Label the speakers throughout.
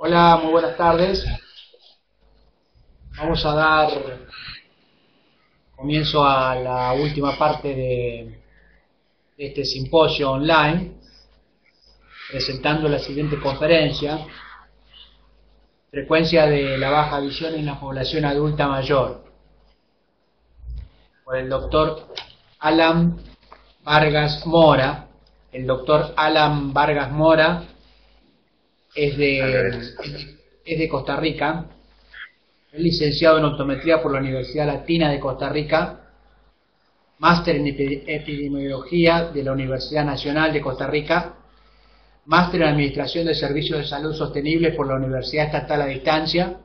Speaker 1: Hola, muy buenas tardes. Vamos a dar comienzo a la última parte de este simposio online, presentando la siguiente conferencia, frecuencia de la baja visión en la población adulta mayor, por el doctor Alan Vargas Mora. El doctor Alan Vargas Mora es de, es de Costa Rica, es licenciado en optometría por la Universidad Latina de Costa Rica, máster en epidemiología de la Universidad Nacional de Costa Rica, máster en administración de servicios de salud sostenibles por la Universidad Estatal a Distancia,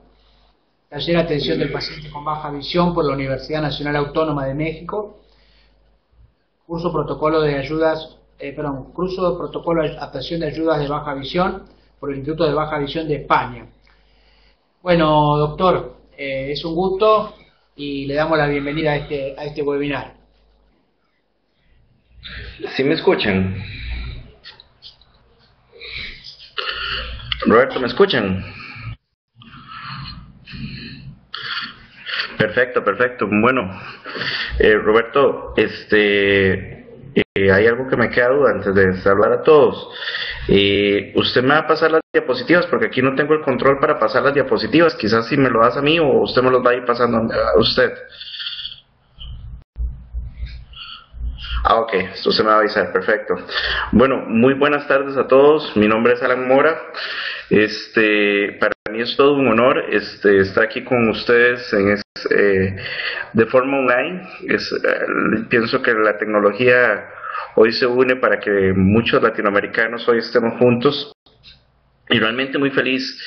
Speaker 1: taller de atención del paciente con baja visión por la Universidad Nacional Autónoma de México, curso protocolo de ayudas, eh, perdón, curso de protocolo de adaptación de ayudas de baja visión por el Instituto de Baja Visión de España. Bueno, doctor, eh, es un gusto y le damos la bienvenida a este, a este webinar.
Speaker 2: ¿Sí me escuchan? Roberto, ¿me escuchan? Perfecto, perfecto. Bueno, eh, Roberto, este, eh, hay algo que me queda duda antes de saludar a todos. Eh, usted me va a pasar las diapositivas porque aquí no tengo el control para pasar las diapositivas. Quizás si me lo hace a mí o usted me los va a ir pasando a usted. Ah, ok, esto se me va a avisar, perfecto. Bueno, muy buenas tardes a todos. Mi nombre es Alan Mora. Este, para mí es todo un honor este, estar aquí con ustedes en, eh, de forma online. Es, eh, pienso que la tecnología hoy se une para que muchos latinoamericanos hoy estemos juntos y realmente muy feliz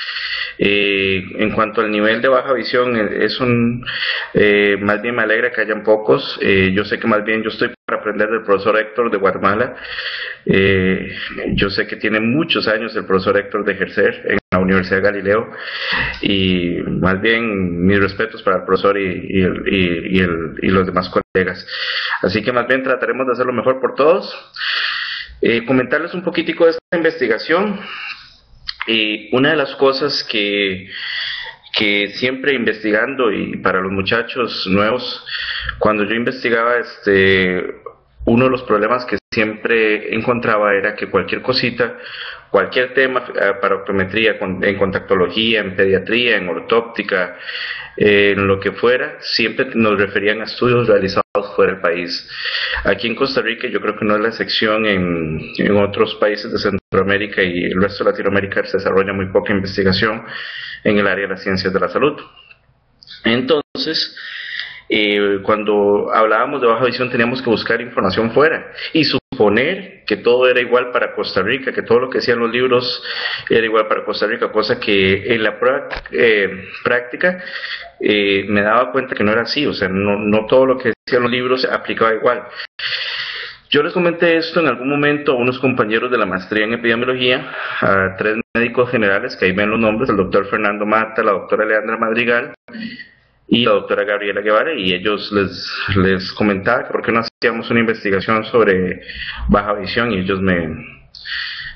Speaker 2: eh, en cuanto al nivel de baja visión, eh, es un, eh, más bien me alegra que hayan pocos. yo sé que más bien yo estoy para aprender del profesor Héctor de Guatemala. yo sé que tiene muchos años el profesor Héctor de ejercer en la Universidad de Galileo y más bien mis respetos para el profesor y, y los demás colegas. Así que más bien trataremos de hacer lo mejor por todos. comentarles un poquitico de esta investigación. Y una de las cosas que, que siempre investigando y para los muchachos nuevos, cuando yo investigaba, este, uno de los problemas que siempre encontraba era que cualquier cosita, cualquier tema eh, para optometría, en contactología, en pediatría, en ortóptica, en lo que fuera, siempre nos referían a estudios realizados fuera del país. Aquí en Costa Rica yo creo que no es la excepción, en, en otros países de Centroamérica y el resto de Latinoamérica se desarrolla muy poca investigación en el área de las ciencias de la salud. Entonces, eh, cuando hablábamos de baja visión teníamos que buscar información fuera y suponer que todo era igual para Costa Rica, que todo lo que decían los libros era igual para Costa Rica, cosa que en la eh, práctica eh, me daba cuenta que no era así, o sea, no, no todo lo que decían los libros aplicaba igual. Yo les comenté esto en algún momento a unos compañeros de la maestría en epidemiología, a tres médicos generales, que ahí ven los nombres, el doctor Fernando Mata, la doctora Leandra Madrigal y la doctora Gabriela Guevara y ellos les, les comentaba que por qué no hacíamos una investigación sobre baja visión y ellos me,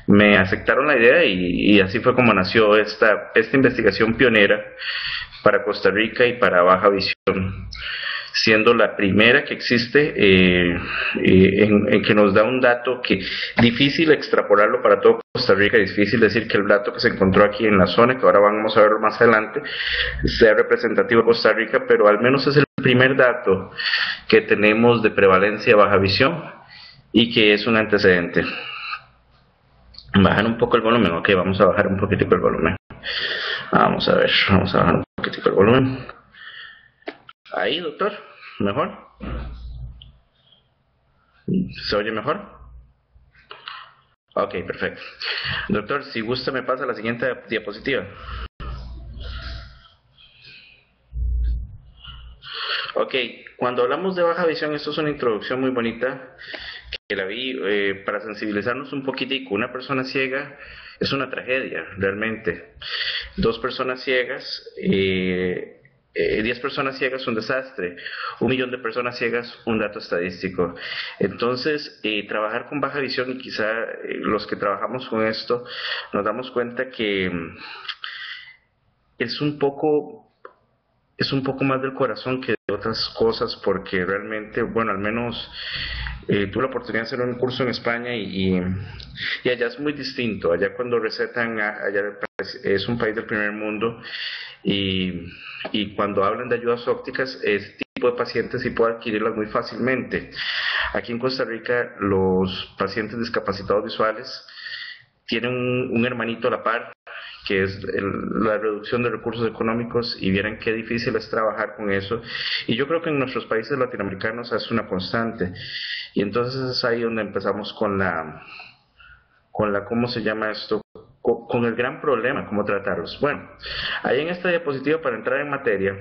Speaker 2: me aceptaron la idea y, y, así fue como nació esta, esta investigación pionera para Costa Rica y para baja visión siendo la primera que existe eh, eh, en, que nos da un dato que difícil extrapolarlo para todo Costa Rica, difícil decir que el dato que se encontró aquí en la zona, que ahora vamos a verlo más adelante, sea representativo de Costa Rica, pero al menos es el primer dato que tenemos de prevalencia baja visión y que es un antecedente. Bajar un poco el volumen, ok, vamos a bajar un poquitico el volumen. Vamos a ver, vamos a bajar un poquitico el volumen. Ahí, doctor, mejor. ¿Se oye mejor? Ok, perfecto. Doctor, si gusta me pasa la siguiente diapositiva. Ok, cuando hablamos de baja visión, esto es una introducción muy bonita que la vi eh, para sensibilizarnos un poquitico. Una persona ciega es una tragedia, realmente. Dos personas ciegas eh, 10 eh, personas ciegas un desastre, un millón de personas ciegas un dato estadístico. Entonces, eh, trabajar con baja visión, y quizá eh, los que trabajamos con esto nos damos cuenta que mm, es un poco es un poco más del corazón que de otras cosas porque realmente, bueno, al menos eh, tuve la oportunidad de hacer un curso en España y, allá es muy distinto. Allá cuando recetan, allá es un país del primer mundo y, y cuando hablan de ayudas ópticas, este tipo de pacientes sí puede adquirirlas muy fácilmente. Aquí en Costa Rica los pacientes discapacitados visuales tienen un hermanito a la par que es la reducción de recursos económicos y vieran qué difícil es trabajar con eso. Y yo creo que en nuestros países latinoamericanos es una constante. Y entonces es ahí donde empezamos con la, con la, ¿cómo se llama esto? Con, el gran problema, cómo tratarlos. Bueno, ahí en esta diapositiva para entrar en materia,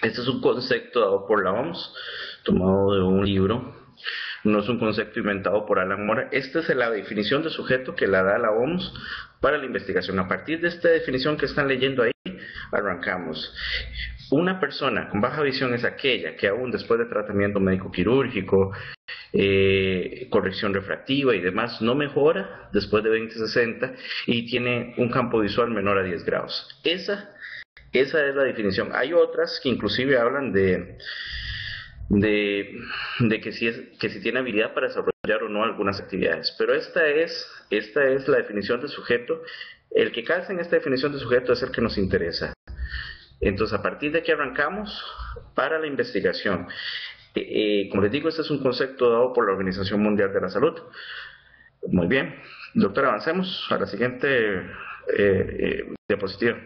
Speaker 2: este es un concepto dado por la OMS, tomado de un libro no es un concepto inventado por Alan Mora. Esta es la definición de sujeto que la da la OMS para la investigación. A partir de esta definición que están leyendo ahí, arrancamos. Una persona con baja visión es aquella que aún después de tratamiento médico quirúrgico, eh, corrección refractiva y demás, no mejora después de 20-60 y tiene un campo visual menor a 10 grados. Esa, esa es la definición. Hay otras que inclusive hablan de de, que, si es, que si tiene habilidad para desarrollar o no algunas actividades. Pero esta es, esta es la definición de sujeto. El que calza en esta definición de sujeto es el que nos interesa. Entonces, a partir de aquí arrancamos para la investigación. Eh, eh, como les digo, este es un concepto dado por la Organización Mundial de la Salud. Muy bien. Doctor, avancemos a la siguiente eh, diapositiva.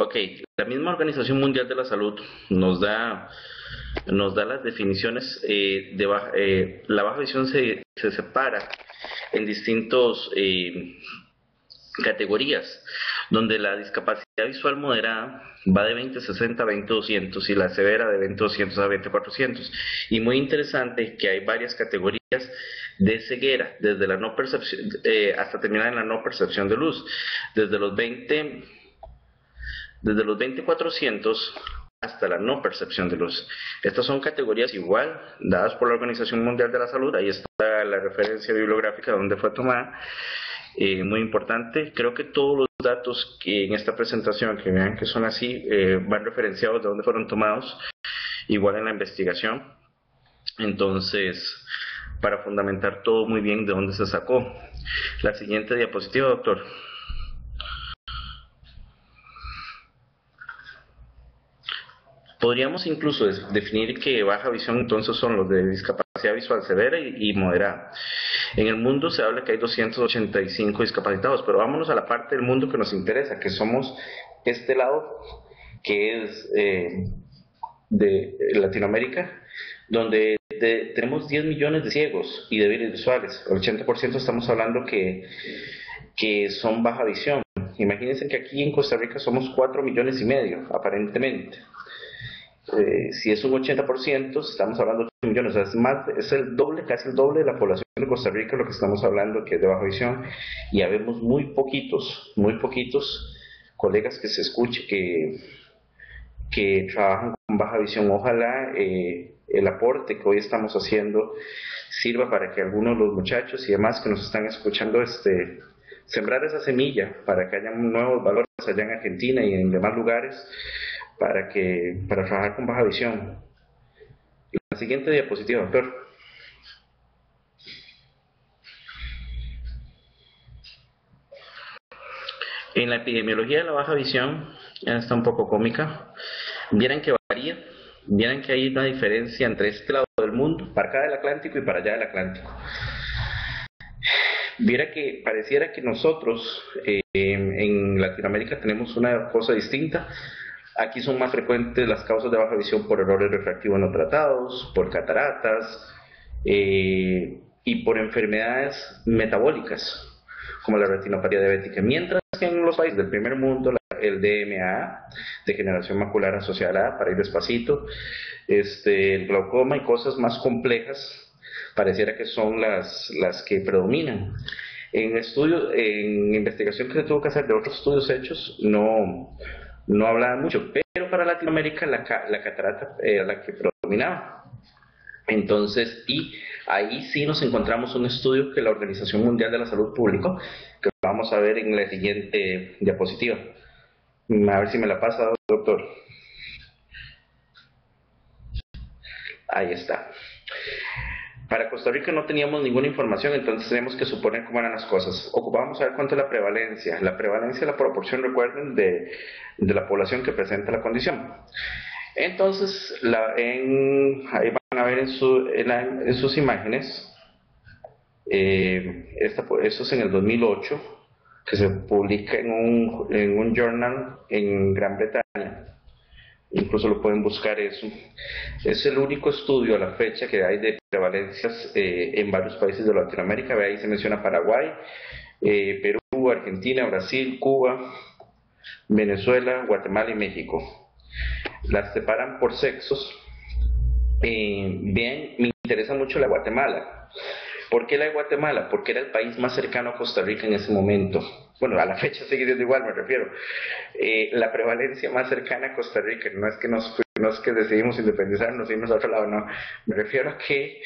Speaker 2: Ok, la misma Organización Mundial de la Salud nos da, nos da las definiciones eh, de eh, la baja visión se, se separa en distintos eh, categorías, donde la discapacidad visual moderada va de 2060 a 200 y la severa de 200 a 2400. Y muy interesante que hay varias categorías de ceguera, desde la no percepción, hasta terminar en la no percepción de luz, desde los 20 desde los 2400 hasta la no percepción de luz. Estas son categorías igual dadas por la Organización Mundial de la Salud. Ahí está la referencia bibliográfica donde fue tomada. Eh, muy importante. Creo que todos los datos que en esta presentación, que vean que son así, eh, van referenciados de dónde fueron tomados, igual en la investigación. Entonces, para fundamentar todo muy bien de dónde se sacó. La siguiente diapositiva, doctor. Podríamos incluso definir que baja visión entonces son los de discapacidad visual severa y, moderada. En el mundo se habla que hay 285 discapacitados, pero vámonos a la parte del mundo que nos interesa, que somos este lado que es eh, de Latinoamérica, donde tenemos 10 millones de ciegos y débiles visuales. El 80% estamos hablando que, que son baja visión. Imagínense que aquí en Costa Rica somos 4 millones y medio, aparentemente. Eh, si es un 80%, estamos hablando de 8 millones, es, más, es el doble, casi el doble de la población de Costa Rica lo que estamos hablando, que es de baja visión, y habemos muy poquitos, muy poquitos colegas que se escuche que, que trabajan con baja visión. Ojalá eh, el aporte que hoy estamos haciendo sirva para que algunos de los muchachos y demás que nos están escuchando este, sembrar esa semilla para que haya nuevos valores allá en Argentina y en demás lugares para, que, para trabajar con baja visión. La siguiente diapositiva, doctor. En la epidemiología de la baja visión, ya está un poco cómica, vieran que varía, vieran que hay una diferencia entre este lado del mundo, para acá del Atlántico y para allá del Atlántico. Viera que pareciera que nosotros eh, en Latinoamérica tenemos una cosa distinta, Aquí son más frecuentes las causas de baja visión por errores refractivos no tratados, por cataratas eh, y por enfermedades metabólicas, como la retinopatía diabética. Mientras que en los países del primer mundo, el DMA, degeneración macular asociada, para ir despacito, este, el glaucoma y cosas más complejas, pareciera que son las, las que predominan. En estudio, en investigación que se tuvo que hacer de otros estudios hechos, no, no hablaban mucho, pero para Latinoamérica la, la catarata era la que predominaba. Entonces, y ahí sí nos encontramos un estudio que la Organización Mundial de la Salud Pública, que vamos a ver en la siguiente diapositiva. A ver si me la pasa, doctor. Ahí está. Para Costa Rica no teníamos ninguna información, entonces tenemos que suponer cómo eran las cosas. Ocupábamos a ver cuánto es la prevalencia. La prevalencia es la proporción, recuerden, de, la población que presenta la condición. Entonces, la, en, ahí van a ver en, su, en, sus imágenes, eh, esta, eso es en el 2008, que se publica en un, en un journal en Gran Bretaña incluso lo pueden buscar eso. Es el único estudio a la fecha que hay de prevalencias eh, en varios países de Latinoamérica. Ahí se menciona Paraguay, eh, Perú, Argentina, Brasil, Cuba, Venezuela, Guatemala y México. Las separan por sexos. Eh, bien, me interesa mucho la Guatemala. ¿Por qué la de Guatemala? Porque era el país más cercano a Costa Rica en ese momento. Bueno, a la fecha sigue siendo igual, me refiero. Eh, la prevalencia más cercana a Costa Rica, no es que nos que decidimos independizarnos y irnos a otro lado, no. Me refiero a que,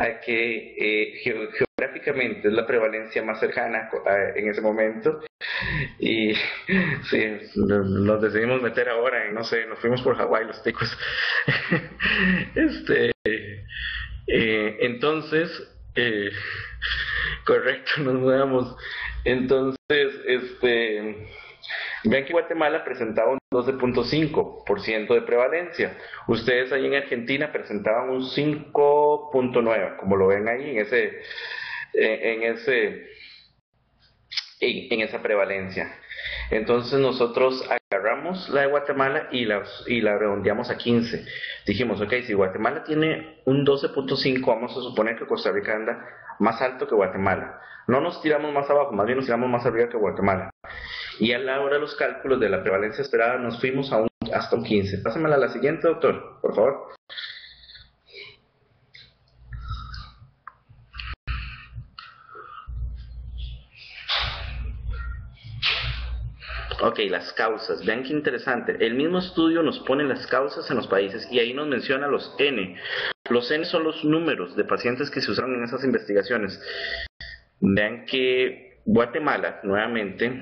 Speaker 2: a que eh, geográficamente es la prevalencia más cercana en ese momento. Y sí, nos decidimos meter ahora y no sé, nos fuimos por Hawái los ticos. este, eh, entonces, correcto, nos mudamos. Entonces, este, vean que Guatemala presentaba un 12.5% de prevalencia. Ustedes ahí en Argentina presentaban un 5.9, como lo ven ahí en ese, en ese, en esa prevalencia. Entonces nosotros agarramos la de Guatemala y la, redondeamos a 15. Dijimos, ok, si Guatemala tiene un 12.5, vamos a suponer que Costa Rica anda más alto que Guatemala. No nos tiramos más abajo, más bien nos tiramos más arriba que Guatemala. Y a la hora de los cálculos de la prevalencia esperada nos fuimos a un, hasta un 15. Pásamela a la siguiente, doctor, por favor. Ok, las causas. Vean qué interesante. El mismo estudio nos pone las causas en los países y ahí nos menciona los N. Los N son los números de pacientes que se usaron en esas investigaciones. Vean que Guatemala, nuevamente,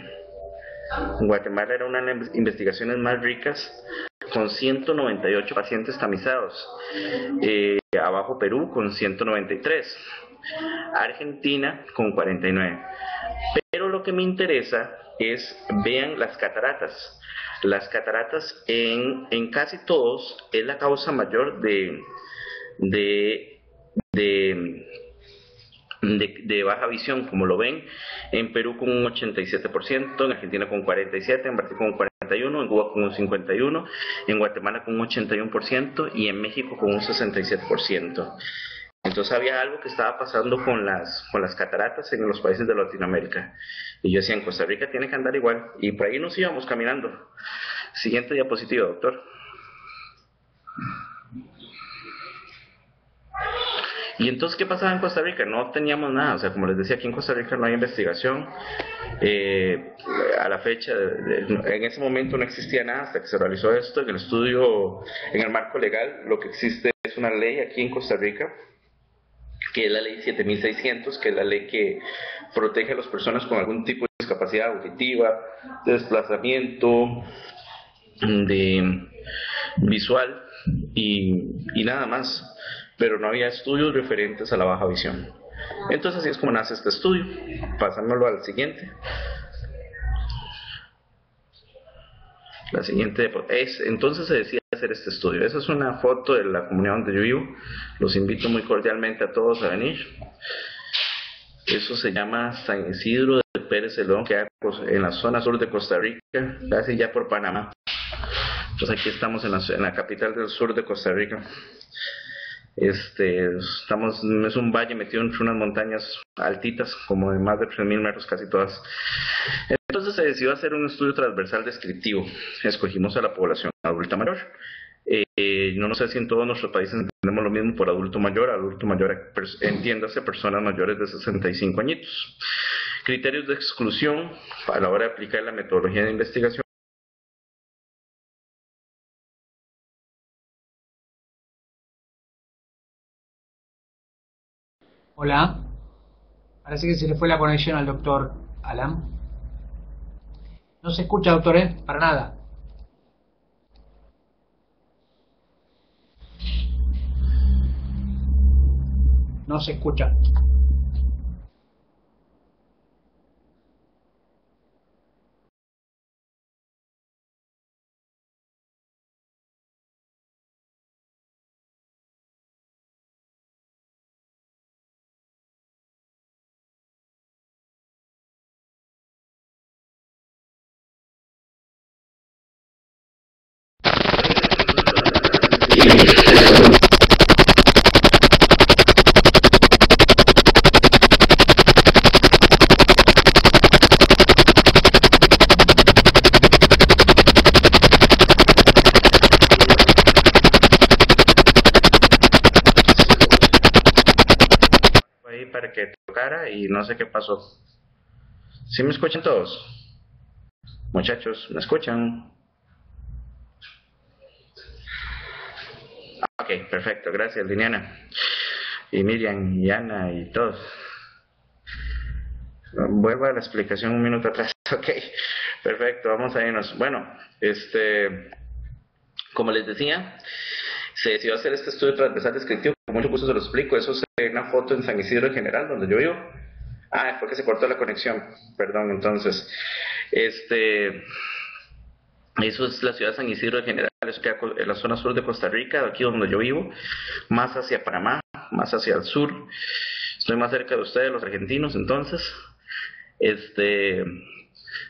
Speaker 2: Guatemala era una de las investigaciones más ricas con 198 pacientes tamizados. Eh, abajo Perú con 193. Argentina con 49. Pero lo que me interesa es, vean las cataratas. Las cataratas en, en casi todos es la causa mayor de, de, de, baja visión, como lo ven, en Perú con un 87%, en Argentina con 47%, en Brasil con un 41%, en Cuba con un 51%, en Guatemala con un 81% y en México con un 67%. Entonces había algo que estaba pasando con las, con las cataratas en los países de Latinoamérica. Y yo decía, en Costa Rica tiene que andar igual. Y por ahí nos íbamos caminando. Siguiente diapositiva, doctor. Y entonces, ¿qué pasaba en Costa Rica? No teníamos nada. O sea, como les decía, aquí en Costa Rica no hay investigación. Eh, a la fecha, en ese momento no existía nada hasta que se realizó esto. En el estudio, en el marco legal, lo que existe es una ley aquí en Costa Rica que es la ley 7600, que es la ley que protege a las personas con algún tipo de discapacidad auditiva, de desplazamiento, de visual y, nada más, pero no había estudios referentes a la baja visión. Entonces así es como nace este estudio. Pasándolo al siguiente. La siguiente es, entonces se decía hacer este estudio. Esa es una foto de la comunidad donde yo vivo. Los invito muy cordialmente a todos a venir. Eso se llama San Isidro de Pérez León, que pues, en la zona sur de Costa Rica, casi ya por Panamá. Pues aquí estamos en la, en la capital del sur de Costa Rica. Este, estamos, es un valle metido entre unas montañas altitas, como de más de 3.000 metros casi todas. Entonces se decidió hacer un estudio transversal descriptivo. Escogimos a la población adulta mayor. Eh, no sé si en todos nuestros países entendemos lo mismo por adulto mayor. Adulto mayor entiéndase personas mayores de 65 añitos. Criterios de exclusión a la hora de aplicar la metodología de investigación
Speaker 1: Hola. Parece que se le fue la conexión al doctor Alan. No se escucha, doctor, ¿eh? Para nada. No se escucha.
Speaker 2: Y no sé qué pasó. ¿Sí me escuchan todos? Muchachos, ¿me escuchan? Ok, perfecto, gracias Liliana. Y Miriam y Ana y todos. Vuelvo a la explicación un minuto atrás. Ok, perfecto, vamos a irnos. Bueno, este, como les decía, se decidió hacer este estudio transversal descriptivo. Con mucho gusto se lo explico. Eso es una foto en San Isidro en general, donde yo vivo. Ah, fue que se cortó la conexión. Perdón, entonces. Este. Eso es la ciudad de San Isidro en general, es en la zona sur de Costa Rica, aquí donde yo vivo, más hacia Panamá, más hacia el sur. Estoy más cerca de ustedes, los argentinos, entonces. Este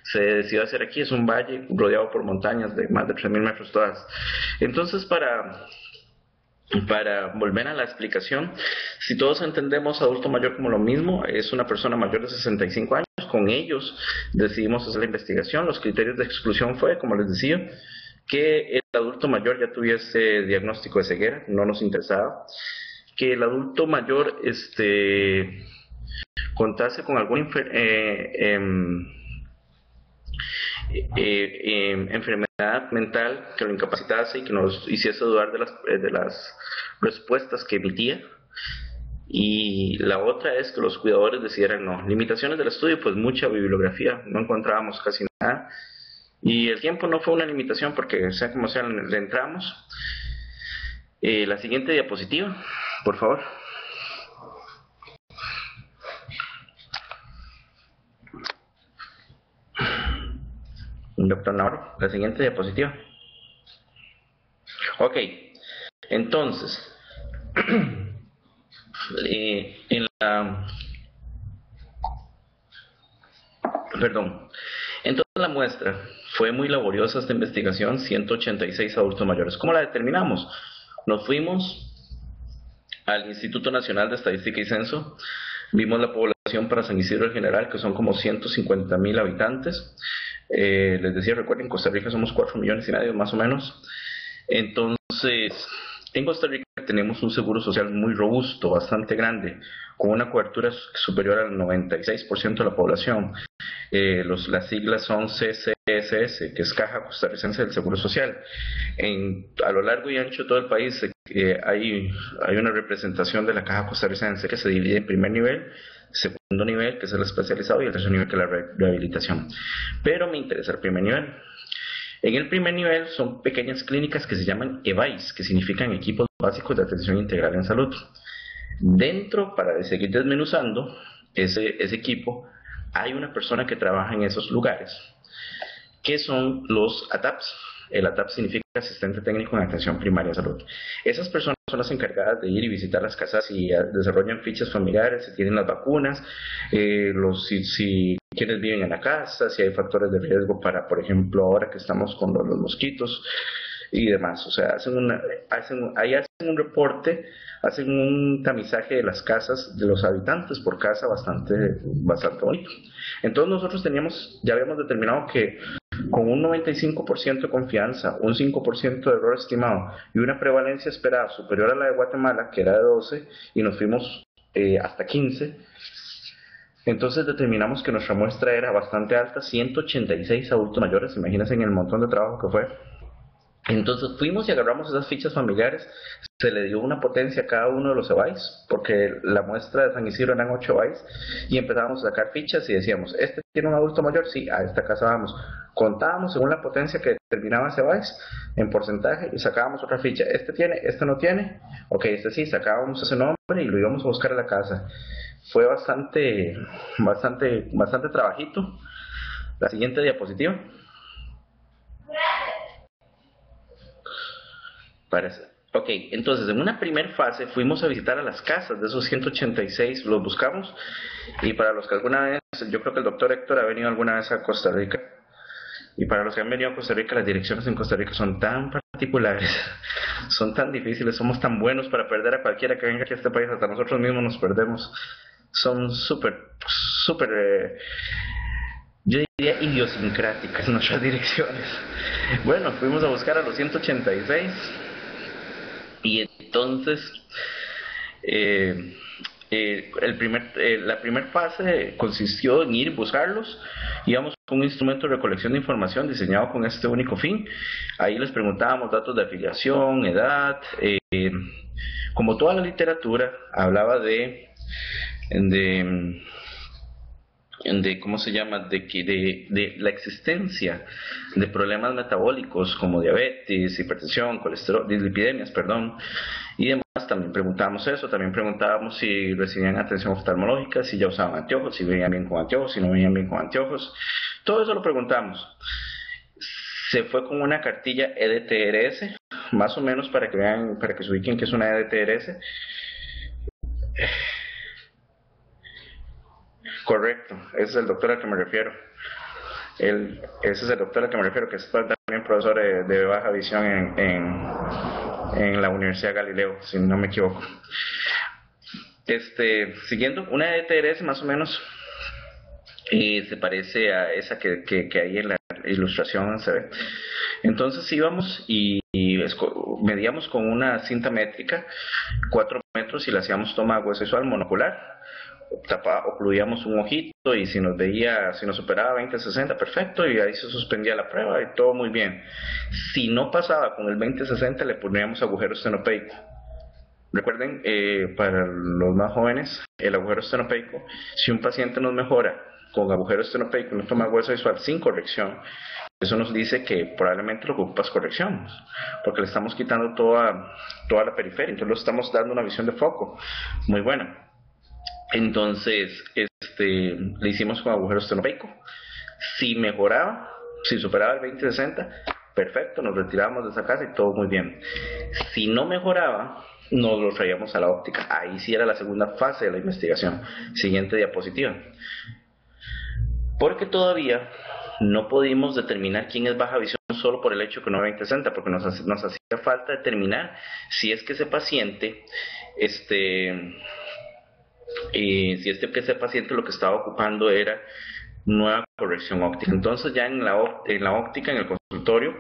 Speaker 2: se decidió hacer aquí, es un valle rodeado por montañas de más de 3.000 metros todas. Entonces, para para volver a la explicación, si todos entendemos adulto mayor como lo mismo, es una persona mayor de 65 años, con ellos decidimos hacer la investigación. Los criterios de exclusión fue, como les decía, que el adulto mayor ya tuviese diagnóstico de ceguera, no nos interesaba, que el adulto mayor este, contase con alguna eh, em, eh, em, enfermedad mental que lo incapacitase y que nos hiciese dudar de las, eh, de las respuestas que emitía. Y la otra es que los cuidadores decidieran no. Limitaciones del estudio, pues mucha bibliografía, no encontrábamos casi nada. Y el tiempo no fue una limitación porque, sea como sea, le entramos. Eh, la siguiente diapositiva, por favor. Doctor Navarro, la siguiente diapositiva. Ok, entonces, eh, en la... Perdón, en toda la muestra fue muy laboriosa esta investigación, 186 adultos mayores. ¿Cómo la determinamos? Nos fuimos al Instituto Nacional de Estadística y Censo, vimos la población para San Isidro en general, que son como 150 mil habitantes, eh, les decía, recuerden, en Costa Rica somos 4 millones y medio más o menos. Entonces, en Costa Rica tenemos un seguro social muy robusto, bastante grande, con una cobertura superior al 96% de la población. Eh, los, las siglas son CCSS, que es Caja Costarricense del Seguro Social. En, a lo largo y ancho de todo el país eh, hay, hay una representación de la Caja Costarricense que se divide en primer nivel segundo nivel, que es el especializado, y el tercer nivel, que es la rehabilitación. Pero me interesa el primer nivel. En el primer nivel son pequeñas clínicas que se llaman EVAIS, que significan equipos básicos de atención integral en salud. Dentro, para seguir desmenuzando ese, ese equipo, hay una persona que trabaja en esos lugares, que son los ATAPs. El ATAP significa asistente técnico en atención primaria de salud. Esas personas son las encargadas de ir y visitar las casas y ah, desarrollan fichas familiares, si tienen las vacunas, eh, los, si, quienes viven en la casa, si hay factores de riesgo para, por ejemplo, ahora que estamos con los, mosquitos y demás. O sea, hacen, una, hacen, ahí hacen un reporte, hacen un tamizaje de las casas, de los habitantes por casa bastante, bastante bonito. Entonces nosotros teníamos, ya habíamos determinado que con un 95% de confianza, un 5% de error estimado y una prevalencia esperada superior a la de Guatemala, que era de 12, y nos fuimos eh, hasta 15, entonces determinamos que nuestra muestra era bastante alta, 186 adultos mayores, imagínense en el montón de trabajo que fue. Entonces fuimos y agarramos esas fichas familiares, se le dio una potencia a cada uno de los bytes, porque la muestra de San Isidro eran 8 bytes, y empezábamos a sacar fichas y decíamos, ¿este tiene un adulto mayor? Sí, a esta casa vamos. Contábamos según la potencia que determinaba ese bytes en porcentaje y sacábamos otra ficha. ¿Este tiene? ¿Este no tiene? Ok, este sí, sacábamos ese nombre y lo íbamos a buscar a la casa. Fue bastante, bastante, bastante trabajito. La siguiente diapositiva. Ok, entonces en una primera fase fuimos a visitar a las casas de esos 186, los buscamos y para los que alguna vez, yo creo que el doctor Héctor ha venido alguna vez a Costa Rica y para los que han venido a Costa Rica, las direcciones en Costa Rica son tan particulares, son tan difíciles, somos tan buenos para perder a cualquiera que venga aquí a este país, hasta nosotros mismos nos perdemos, son súper, súper... Eh, yo diría idiosincráticas nuestras direcciones. Bueno, fuimos a buscar a los 186 y entonces, eh, eh, el primer, eh, la primera fase consistió en ir a buscarlos. Íbamos con un instrumento de recolección de información diseñado con este único fin. Ahí les preguntábamos datos de afiliación, edad. como toda la literatura, hablaba de de cómo se llama de que de, de, la existencia de problemas metabólicos como diabetes, hipertensión, colesterol, dislipidemias, perdón, y demás. También preguntábamos eso, también preguntábamos si recibían atención oftalmológica, si ya usaban anteojos, si veían bien con anteojos, si no veían bien con anteojos. Todo eso lo preguntamos. Se fue con una cartilla EDTRS, más o menos para que vean, para que se ubiquen que es una EDTRS Correcto, ese es el doctor al que me refiero. ese es el doctor al que me refiero, que es también profesor de, baja visión en, en, la Universidad Galileo, si no me equivoco. Este, siguiendo, una ETRS más o menos y se parece a esa que, que, ahí en la ilustración se ve. Entonces íbamos y, y medíamos con una cinta métrica 4 metros y le hacíamos toma hueso visual monocular tapa, ocluíamos un ojito y si nos veía, si nos superaba 20-60, perfecto, y ahí se suspendía la prueba y todo muy bien. Si no pasaba con el 20-60, le poníamos agujero estenopeico. Recuerden, eh, para los más jóvenes, el agujero estenopeico, si un paciente nos mejora con agujero estenopeico no toma hueso visual sin corrección, eso nos dice que probablemente lo ocupas corrección, porque le estamos quitando toda, toda la periferia, entonces le estamos dando una visión de foco muy buena. Entonces, este, le hicimos con agujero estenopeico. Si mejoraba, si superaba el 2060, perfecto, nos retiramos de esa casa y todo muy bien. Si no mejoraba, nos lo traíamos a la óptica. Ahí sí era la segunda fase de la investigación. Siguiente diapositiva. Porque todavía no pudimos determinar quién es baja visión solo por el hecho que no 2060, porque nos, nos hacía falta determinar si es que ese paciente este, y si este ese paciente lo que estaba ocupando era nueva corrección óptica. Entonces ya en la, en la óptica, en el consultorio,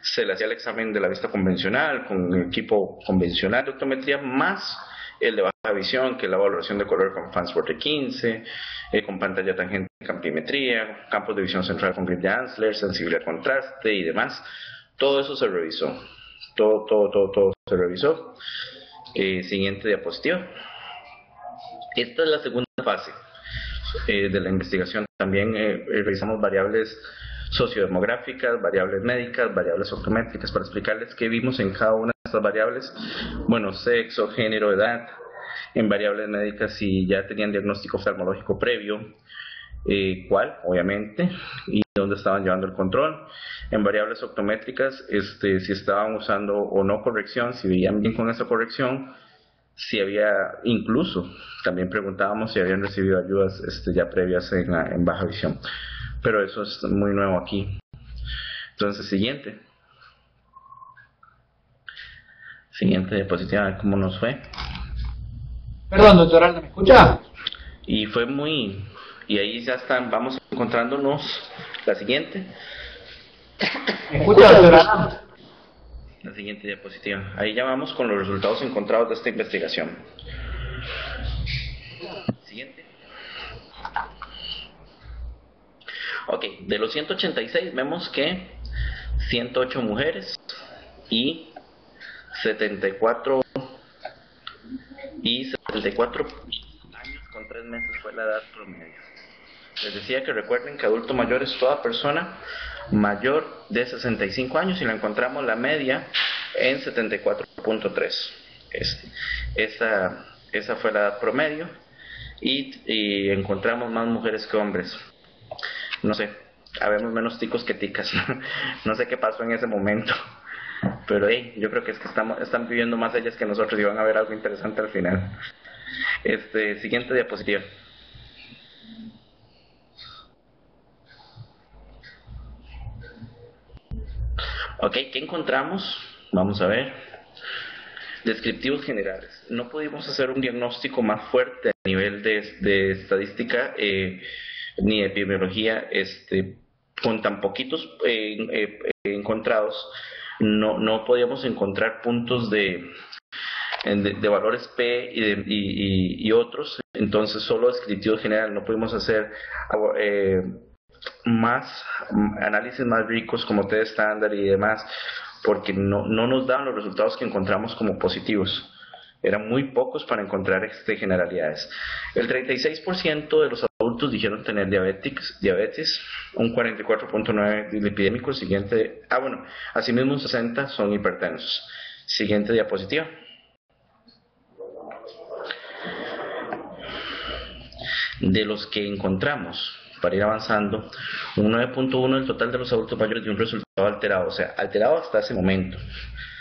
Speaker 2: se le hacía el examen de la vista convencional, con el equipo convencional de optometría, más el de baja visión, que es la valoración de color con Fansworth 15, eh, con pantalla tangente campimetría, campos de visión central con grid de Ansler, sensibilidad contraste y demás. Todo eso se revisó. Todo, todo, todo, todo se revisó. Eh, siguiente diapositiva. Esta es la segunda fase eh, de la investigación. También eh, eh, revisamos variables sociodemográficas, variables médicas, variables optométricas, para explicarles qué vimos en cada una de estas variables. Bueno, sexo, género, edad, en variables médicas si ya tenían diagnóstico oftalmológico previo, cuál, obviamente, y dónde estaban llevando el control. En variables optométricas, este, si estaban usando o no corrección, si veían bien con esa corrección, si había, incluso también preguntábamos si habían recibido ayudas este, ya previas en, en baja visión. Pero eso es muy nuevo aquí. Entonces, siguiente. Siguiente diapositiva, cómo nos fue.
Speaker 1: Perdón, doctor ¿me escucha?
Speaker 2: Y fue muy... Y ahí ya están, vamos encontrándonos la siguiente.
Speaker 1: ¿Me escucha, doctora?
Speaker 2: La siguiente diapositiva. Ahí ya vamos con los resultados encontrados de esta investigación. Siguiente. Ok, de los 186 vemos que 108 mujeres y 74 y 74 años con 3 meses fue la edad promedio. Les decía que recuerden que adulto mayor es toda persona mayor de 65 años y la encontramos la media en 74.3. Este, esa, esa fue la edad promedio y, encontramos más mujeres que hombres. No sé, habemos menos ticos que ticas. no sé qué pasó en ese momento. Pero hey, yo creo que es que estamos, están viviendo más ellas que nosotros y van a ver algo interesante al final. Este, siguiente diapositiva. Ok, ¿qué encontramos? Vamos a ver. Descriptivos generales. No pudimos hacer un diagnóstico más fuerte a nivel de, estadística eh, ni epidemiología este, con tan poquitos eh, eh, encontrados. No, no podíamos encontrar puntos de, de, valores P y, y, otros. Entonces, solo descriptivo general. No pudimos hacer más análisis más ricos como T estándar y demás, porque no, no nos daban los resultados que encontramos como positivos. Eran muy pocos para encontrar este, generalidades. El 36% de los adultos dijeron tener diabetes, diabetes un 44.9% epidémico, el siguiente, ah bueno, asimismo un 60 son hipertensos. Siguiente diapositiva. De los que encontramos para ir avanzando, un 9.1 del total de los adultos mayores dio un resultado alterado, o sea, alterado hasta ese momento.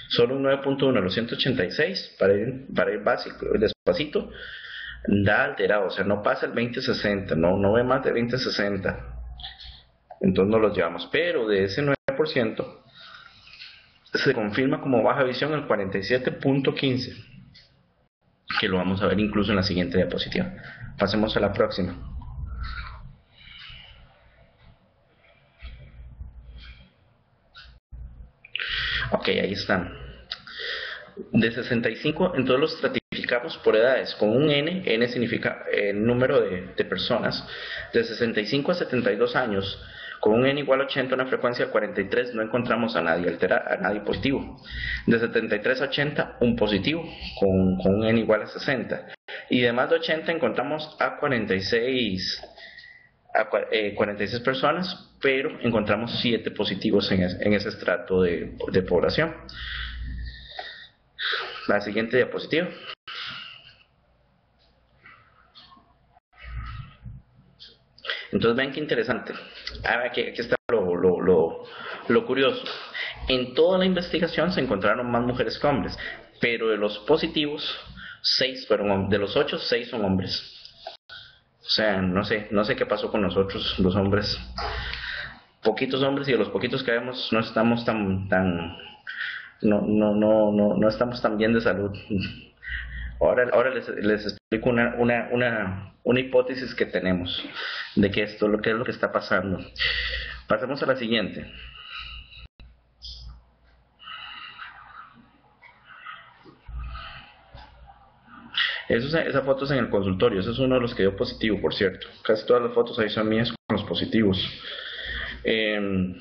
Speaker 2: Solo un 9.1 de los 186, para ir, para ir básico, despacito, da alterado, o sea, no pasa el 2060, no, no ve más de 2060. Entonces no los llevamos, pero de ese 9% se confirma como baja visión el 47.15, que lo vamos a ver incluso en la siguiente diapositiva. Pasemos a la próxima. Ok, ahí están. De 65, entonces los estratificamos por edades. Con un N, N significa el eh, número de, personas. De 65 a 72 años, con un N igual a 80, una frecuencia de 43, no encontramos a nadie altera, a nadie positivo. De 73 a 80, un positivo, con, con un N igual a 60. Y de más de 80 encontramos a 46 a 46 eh, personas, pero encontramos 7 positivos en, ese estrato de, población. La siguiente diapositiva. Entonces ven qué interesante. Ahora aquí, está lo, lo, lo, curioso. En toda la investigación se encontraron más mujeres que hombres, pero de los positivos, 6 fueron de los 8, 6 son hombres. O sea, no sé, no sé qué pasó con nosotros, los hombres. Poquitos hombres y de los poquitos que vemos no estamos tan, tan, no, no, no, no, no estamos tan bien de salud. Ahora, ahora les, explico una, una, una, una hipótesis que tenemos de que esto lo que es lo que está pasando. Pasemos a la siguiente. Eso, esa foto es en el consultorio, ese es uno de los que dio positivo, por cierto. Casi todas las fotos ahí son mías con los positivos. Em,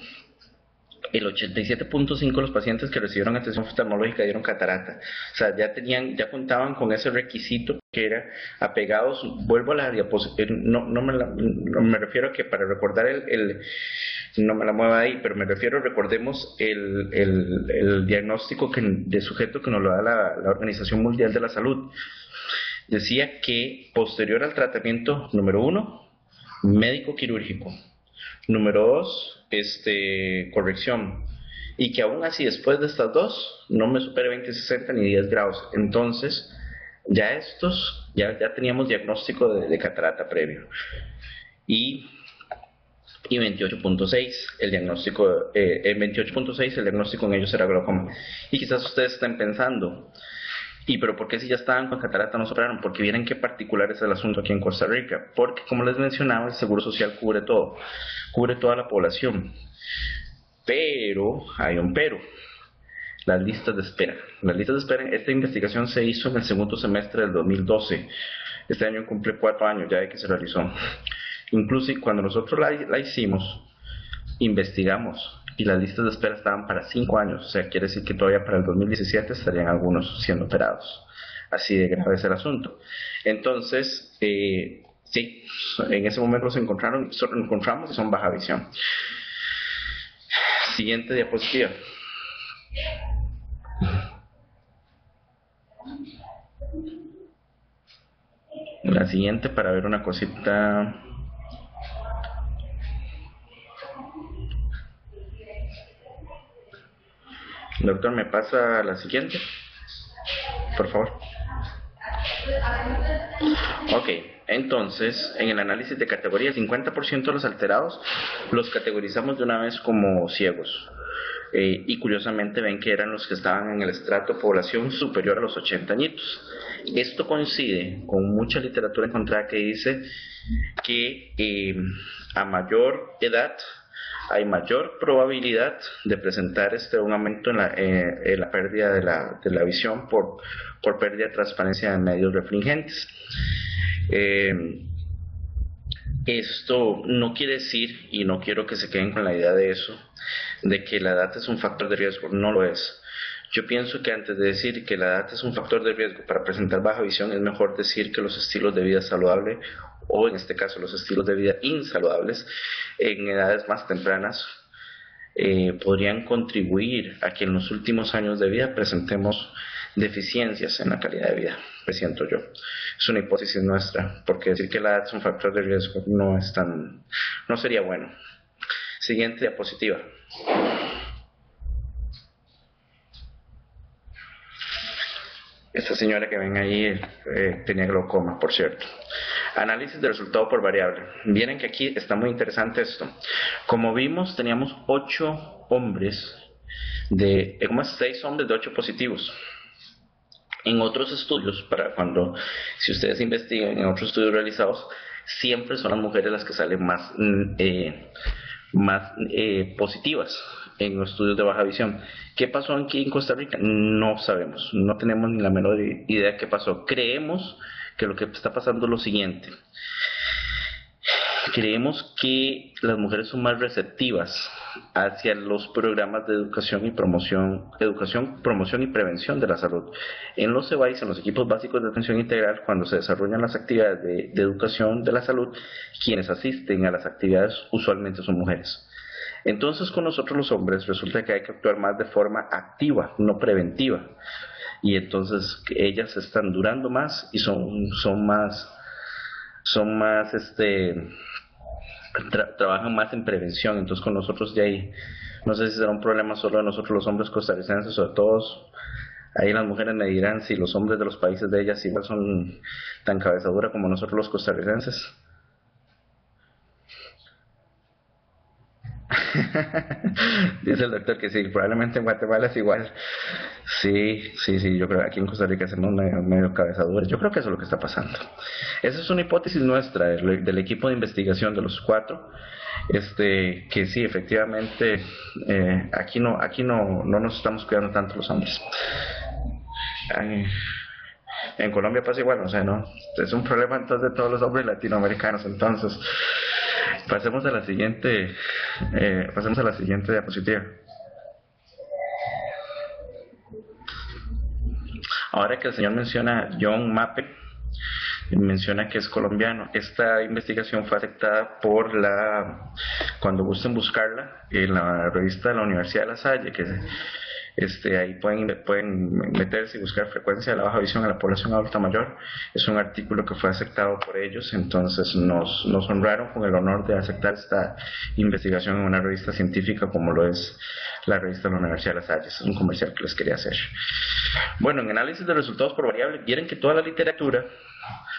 Speaker 2: el 87.5 de los pacientes que recibieron atención oftalmológica dieron catarata. O sea, ya tenían, ya contaban con ese requisito que era apegados. Vuelvo a la diapositiva, eh, no, no, me, me refiero a que para recordar el, no me la mueva ahí, pero me refiero, recordemos el, el, diagnóstico que, de sujeto que nos lo da la, la Organización Mundial de la Salud decía que posterior al tratamiento, número uno, médico quirúrgico, número dos, este, corrección, y que aún así después de estas dos no me supere 20, 60 ni 10 grados. Entonces, ya estos, ya, ya teníamos diagnóstico de, catarata previo. Y y 28.6 el diagnóstico eh, en 28.6 el diagnóstico en ellos era glaucoma y quizás ustedes estén pensando ¿Y pero por qué si ya estaban con catarata no se operaron? Porque miren qué particular es el asunto aquí en Costa Rica. Porque como les mencionaba, el Seguro Social cubre todo, cubre toda la población. Pero, hay un pero, las listas de espera. Las listas de espera, esta investigación se hizo en el segundo semestre del 2012. Este año cumple cuatro años ya de que se realizó. Incluso cuando nosotros la, la hicimos, investigamos y las listas de espera estaban para 5 años, o sea, quiere decir que todavía para el 2017 estarían algunos siendo operados. Así de grave es el asunto. Entonces, eh, sí, en ese momento se encontraron, encontramos y son baja visión. Siguiente diapositiva. La siguiente para ver una cosita. Doctor, ¿me pasa la siguiente? Por favor. Ok, entonces, en el análisis de categoría, 50% de los alterados los categorizamos de una vez como ciegos. Eh, y curiosamente ven que eran los que estaban en el estrato población superior a los 80 añitos. Esto coincide con mucha literatura encontrada que dice que eh, a mayor edad hay mayor probabilidad de presentar este un aumento en la, eh, la pérdida de la, de la, visión por, por pérdida de transparencia en medios refringentes. esto no quiere decir, y no quiero que se queden con la idea de eso, de que la edad es un factor de riesgo, no lo es. Yo pienso que antes de decir que la edad es un factor de riesgo para presentar baja visión, es mejor decir que los estilos de vida saludable, o en este caso los estilos de vida insaludables, en edades más tempranas, eh, podrían contribuir a que en los últimos años de vida presentemos deficiencias en la calidad de vida, siento yo. Es una hipótesis nuestra, porque decir que la edad es un factor de riesgo no es tan, no sería bueno. Siguiente diapositiva. Esta señora que ven ahí eh, tenía glaucoma, por cierto. Análisis de resultado por variable. Miren que aquí está muy interesante esto. Como vimos, teníamos 8 hombres de, como 6 hombres de 8 positivos. En otros estudios, para cuando, si ustedes investigan en otros estudios realizados, siempre son las mujeres las que salen más mm, eh, más eh, positivas en los estudios de baja visión. ¿Qué pasó aquí en Costa Rica? No sabemos, no tenemos ni la menor idea qué pasó. Creemos que lo que está pasando es lo siguiente. Creemos que las mujeres son más receptivas hacia los programas de educación y promoción, educación, promoción y prevención de la salud. En los EBAIS, en los equipos básicos de atención integral, cuando se desarrollan las actividades de, de educación de la salud, quienes asisten a las actividades usualmente son mujeres. Entonces con nosotros los hombres resulta que hay que actuar más de forma activa, no preventiva. Y entonces ellas están durando más y son, son más, son más, este, trabajan más en prevención. Entonces con nosotros ya hay, no sé si será un problema solo de nosotros los hombres costarricenses o de todos. Ahí las mujeres me dirán si los hombres de los países de ellas igual son tan cabezadura como nosotros los costarricenses. Dice el doctor que sí, probablemente en Guatemala es igual. Sí, sí, sí, yo creo que aquí en Costa Rica hacemos medio, medio cabezadura. Yo creo que eso es lo que está pasando. Esa es una hipótesis nuestra del, equipo de investigación de los cuatro. Este, que sí, efectivamente, eh, aquí no, aquí no, no nos estamos cuidando tanto los hombres. en Colombia pasa igual, o sea, no, es un problema entonces de todos los hombres latinoamericanos, entonces. Pasemos a la siguiente, eh, pasemos a la siguiente diapositiva. Ahora que el señor menciona John Mappe, menciona que es colombiano. Esta investigación fue aceptada por la, cuando gusten buscarla, en la revista de la Universidad de La Salle, que este, ahí pueden, pueden meterse y buscar frecuencia de la baja visión en la población adulta mayor. Es un artículo que fue aceptado por ellos, entonces nos, nos honraron con el honor de aceptar esta investigación en una revista científica como lo es la revista de la Universidad de las Salle. Es un comercial que les quería hacer. Bueno, en análisis de resultados por variable, quieren que toda la literatura,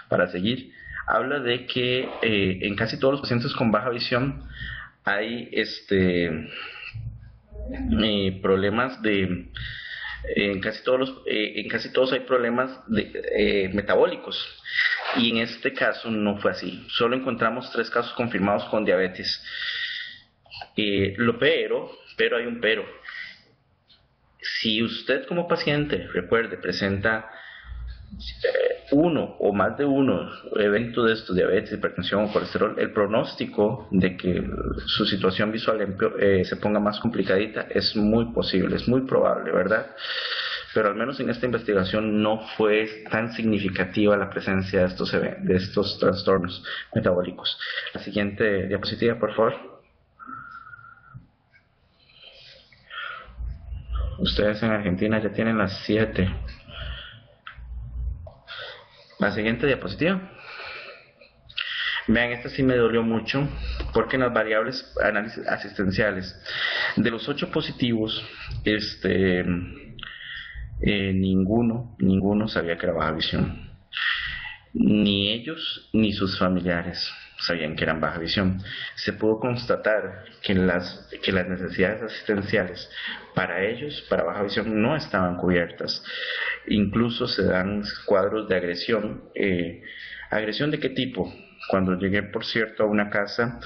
Speaker 2: para seguir, habla de que eh, en casi todos los pacientes con baja visión hay este eh, problemas de en casi todos los, eh, en casi todos hay problemas de, eh, metabólicos. Y en este caso no fue así. Solo encontramos tres casos confirmados con diabetes. Lo pero pero hay un pero. Si usted como paciente recuerde presenta uno o más de uno evento de estos, diabetes, hipertensión o colesterol, el pronóstico de que su situación visual eh, se ponga más complicadita es muy posible, es muy probable, ¿verdad? Pero al menos en esta investigación no fue tan significativa la presencia de estos, de estos trastornos metabólicos. La siguiente diapositiva, por favor. Ustedes en Argentina ya tienen las 7. La siguiente diapositiva. Vean, esta sí me dolió mucho porque en las variables análisis asistenciales de los ocho positivos, este, eh, ninguno, ninguno sabía que era baja visión. Ni ellos ni sus familiares sabían que eran baja visión. Se pudo constatar que las, que las necesidades asistenciales para ellos, para baja visión, no estaban cubiertas. Incluso se dan cuadros de agresión. Eh, ¿Agresión de qué tipo? Cuando llegué, por cierto, a una casa,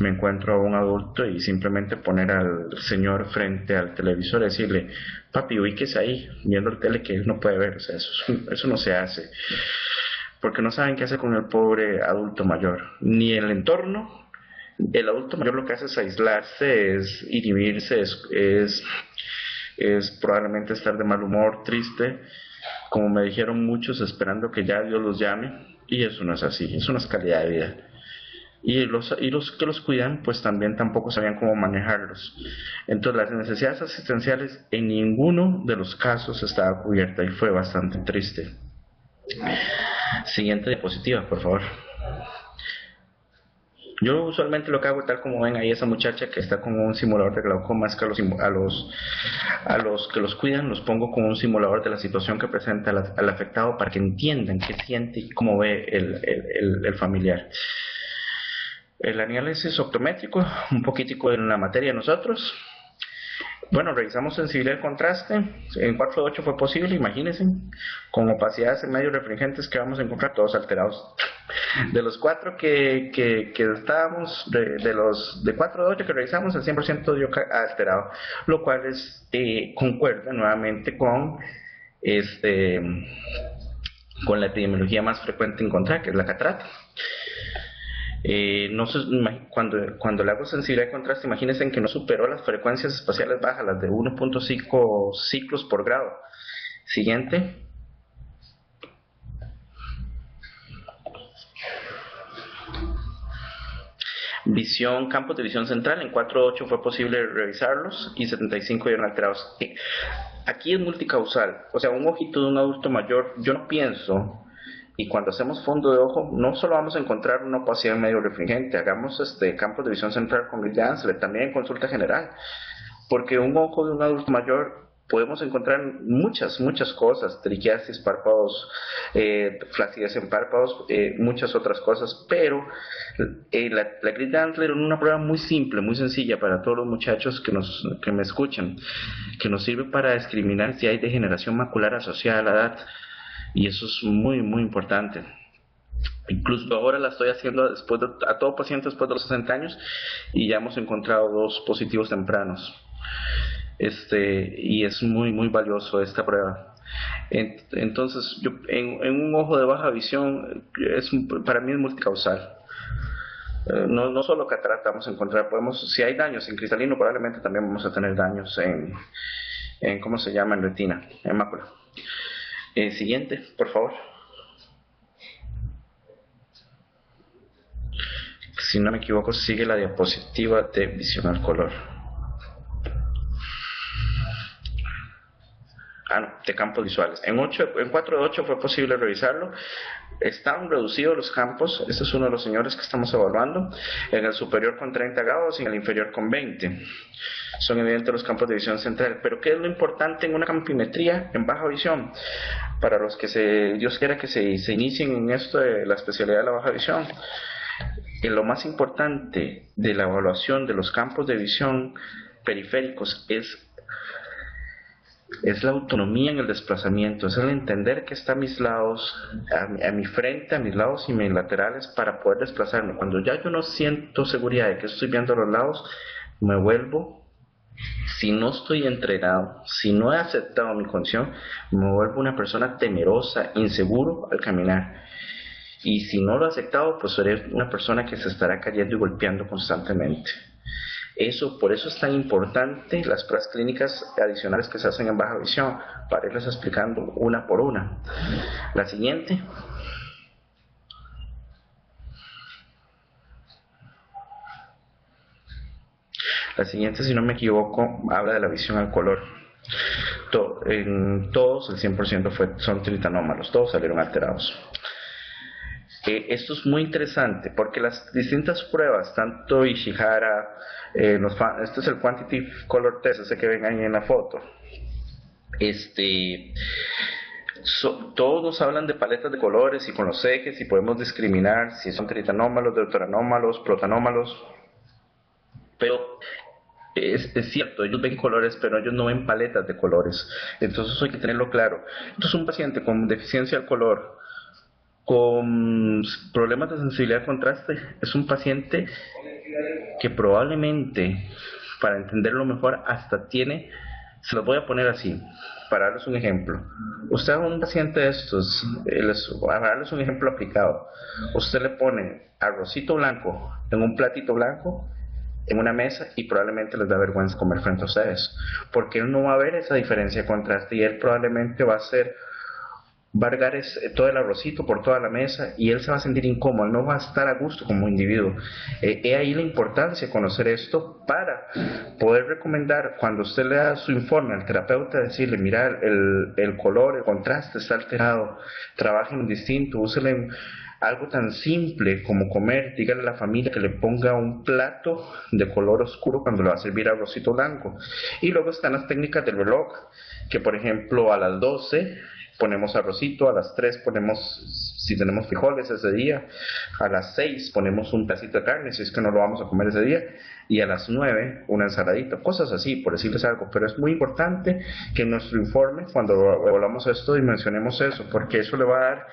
Speaker 2: me encuentro a un adulto y simplemente poner al señor frente al televisor y decirle, papi, ubíquese ahí, viendo el tele que él no puede ver. O sea, eso, eso no se hace porque no saben qué hacer con el pobre adulto mayor, ni el entorno. El adulto mayor lo que hace es aislarse, es inhibirse, es, es, probablemente estar de mal humor, triste, como me dijeron muchos, esperando que ya Dios los llame, y eso no es así, eso no es calidad de vida. Y los, y los que los cuidan, pues también tampoco sabían cómo manejarlos. Entonces las necesidades asistenciales en ninguno de los casos estaba cubierta y fue bastante triste. Siguiente diapositiva, por favor. Yo usualmente lo que hago, tal como ven ahí esa muchacha que está con un simulador de glaucoma, a los, a los, a los que los cuidan los pongo con un simulador de la situación que presenta al, afectado para que entiendan qué siente y cómo ve el, el, el familiar. El análisis optométrico, un poquitico en la materia nosotros. Bueno, revisamos sensibilidad y contraste. En 4.8 fue posible, imagínense, con opacidades en medios refringentes que vamos a encontrar todos alterados. De los cuatro que, que, estábamos, de, los de 4.8 que revisamos, el 100% dio alterado, lo cual es, eh, concuerda nuevamente con este con la epidemiología más frecuente encontrar, que es la catarata. Eh, no cuando, cuando le hago sensibilidad de contraste, imagínense que no superó las frecuencias espaciales bajas, las de 1.5 ciclos por grado. Siguiente. Visión, campos de visión central, en 4.8 fue posible revisarlos y 75 eran alterados. Aquí es multicausal, o sea, un ojito de un adulto mayor, yo no pienso y cuando hacemos fondo de ojo, no solo vamos a encontrar una opacidad medio refringente, hagamos este campo de visión central con Grid también en consulta general, porque un ojo de un adulto mayor podemos encontrar muchas, muchas cosas, triquiasis, párpados, eh, flacidez en párpados, eh, muchas otras cosas, pero eh, la, la Grid es una prueba muy simple, muy sencilla para todos los muchachos que, nos, que me escuchan, que nos sirve para discriminar si hay degeneración macular asociada a la edad y eso es muy, muy importante. Incluso ahora la estoy haciendo después a todo paciente después de los 60 años y ya hemos encontrado dos positivos tempranos. Este, y es muy, muy valioso esta prueba. Entonces, yo, en, un ojo de baja visión, es, para mí es multicausal. Eh, no, no solo catarata vamos a encontrar, podemos, si hay daños en cristalino, probablemente también vamos a tener daños en, en ¿cómo se llama?, en retina, en mácula. Eh, siguiente, por favor. Si no me equivoco, sigue la diapositiva de visión al color. Ah, no, de campos visuales. En, 8, en 4 de 8 fue posible revisarlo. Están reducidos los campos. Este es uno de los señores que estamos evaluando. En el superior con 30 grados y en el inferior con 20. Son evidentes los campos de visión central. Pero ¿qué es lo importante en una campimetría en baja visión? Para los que se, Dios quiera que se, se inicien en esto de la especialidad de la baja visión. Y lo más importante de la evaluación de los campos de visión periféricos es es la autonomía en el desplazamiento, es el entender que está a mis lados, a, mi frente, a mis lados y mis laterales para poder desplazarme. Cuando ya yo no siento seguridad de que estoy viendo a los lados, me vuelvo si no estoy entrenado, si no he aceptado mi condición, me vuelvo una persona temerosa, inseguro al caminar. Y si no lo he aceptado, pues seré una persona que se estará cayendo y golpeando constantemente. Eso, por eso es tan importante las pruebas clínicas adicionales que se hacen en baja visión, para irles explicando una por una. La siguiente. La siguiente, si no me equivoco, habla de la visión al color. en todos, el 100% fue, son tritanómalos, todos salieron alterados. Eh, esto es muy interesante porque las distintas pruebas, tanto Ishihara, eh, este es el Quantitative Color Test, ese que ven ahí en la foto, este, todos hablan de paletas de colores y con los ejes y podemos discriminar si son tritanómalos, deuteranómalos, protanómalos, pero es, es, cierto, ellos ven colores, pero ellos no ven paletas de colores. Entonces hay que tenerlo claro. Entonces un paciente con deficiencia al color, con problemas de sensibilidad al contraste es un paciente que probablemente, para entenderlo mejor, hasta tiene, se lo voy a poner así, para darles un ejemplo. Usted a un paciente de estos, eh, para darles un ejemplo aplicado, usted le pone arrocito blanco en un platito blanco en una mesa y probablemente les da vergüenza comer frente a ustedes, porque él no va a ver esa diferencia de contraste y él probablemente va a ser Vargar es eh, todo el arrocito por toda la mesa y él se va a sentir incómodo, no va a estar a gusto como individuo. Eh, he ahí la importancia de conocer esto para poder recomendar cuando usted le da su informe al terapeuta, decirle, mira, el, el color, el contraste está alterado, trabajen distinto, úsele algo tan simple como comer, dígale a la familia que le ponga un plato de color oscuro cuando le va a servir arrocito blanco. Y luego están las técnicas del reloj, que por ejemplo a las 12 ponemos arrocito, a las 3 ponemos, si tenemos frijoles ese día, a las 6 ponemos un pedacito de carne, si es que no lo vamos a comer ese día, y a las 9 una ensaladita, cosas así, por decirles algo, pero es muy importante que en nuestro informe, cuando hablamos esto, dimensionemos eso, porque eso le va a dar,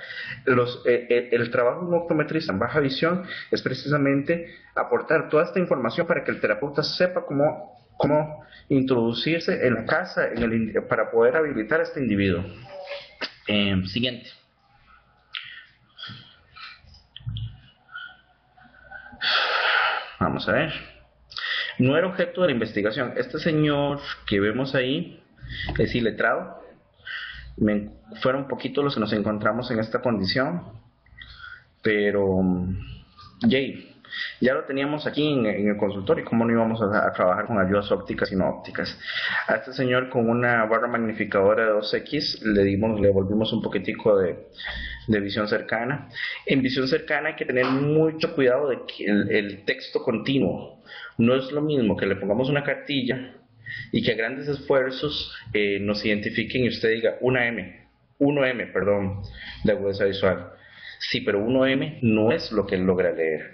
Speaker 2: los, eh, eh, el trabajo de un optometrista en baja visión es precisamente aportar toda esta información para que el terapeuta sepa cómo, cómo introducirse en la casa en el, para poder habilitar a este individuo. Em, siguiente. Vamos a ver. No era objeto de la investigación. Este señor que vemos ahí es iletrado. Me, fueron poquitos los que nos encontramos en esta condición. Pero, Jay, ya lo teníamos aquí en, el consultorio, ¿cómo no íbamos a, trabajar con ayudas ópticas y no ópticas? A este señor con una barra magnificadora de 2X le dimos, le volvimos un poquitico de, visión cercana. En visión cercana hay que tener mucho cuidado de que el, texto continuo no es lo mismo que le pongamos una cartilla y que a grandes esfuerzos eh, nos identifiquen y usted diga una M, 1M, perdón, de agudeza visual. Sí, pero 1M no es lo que él logra leer.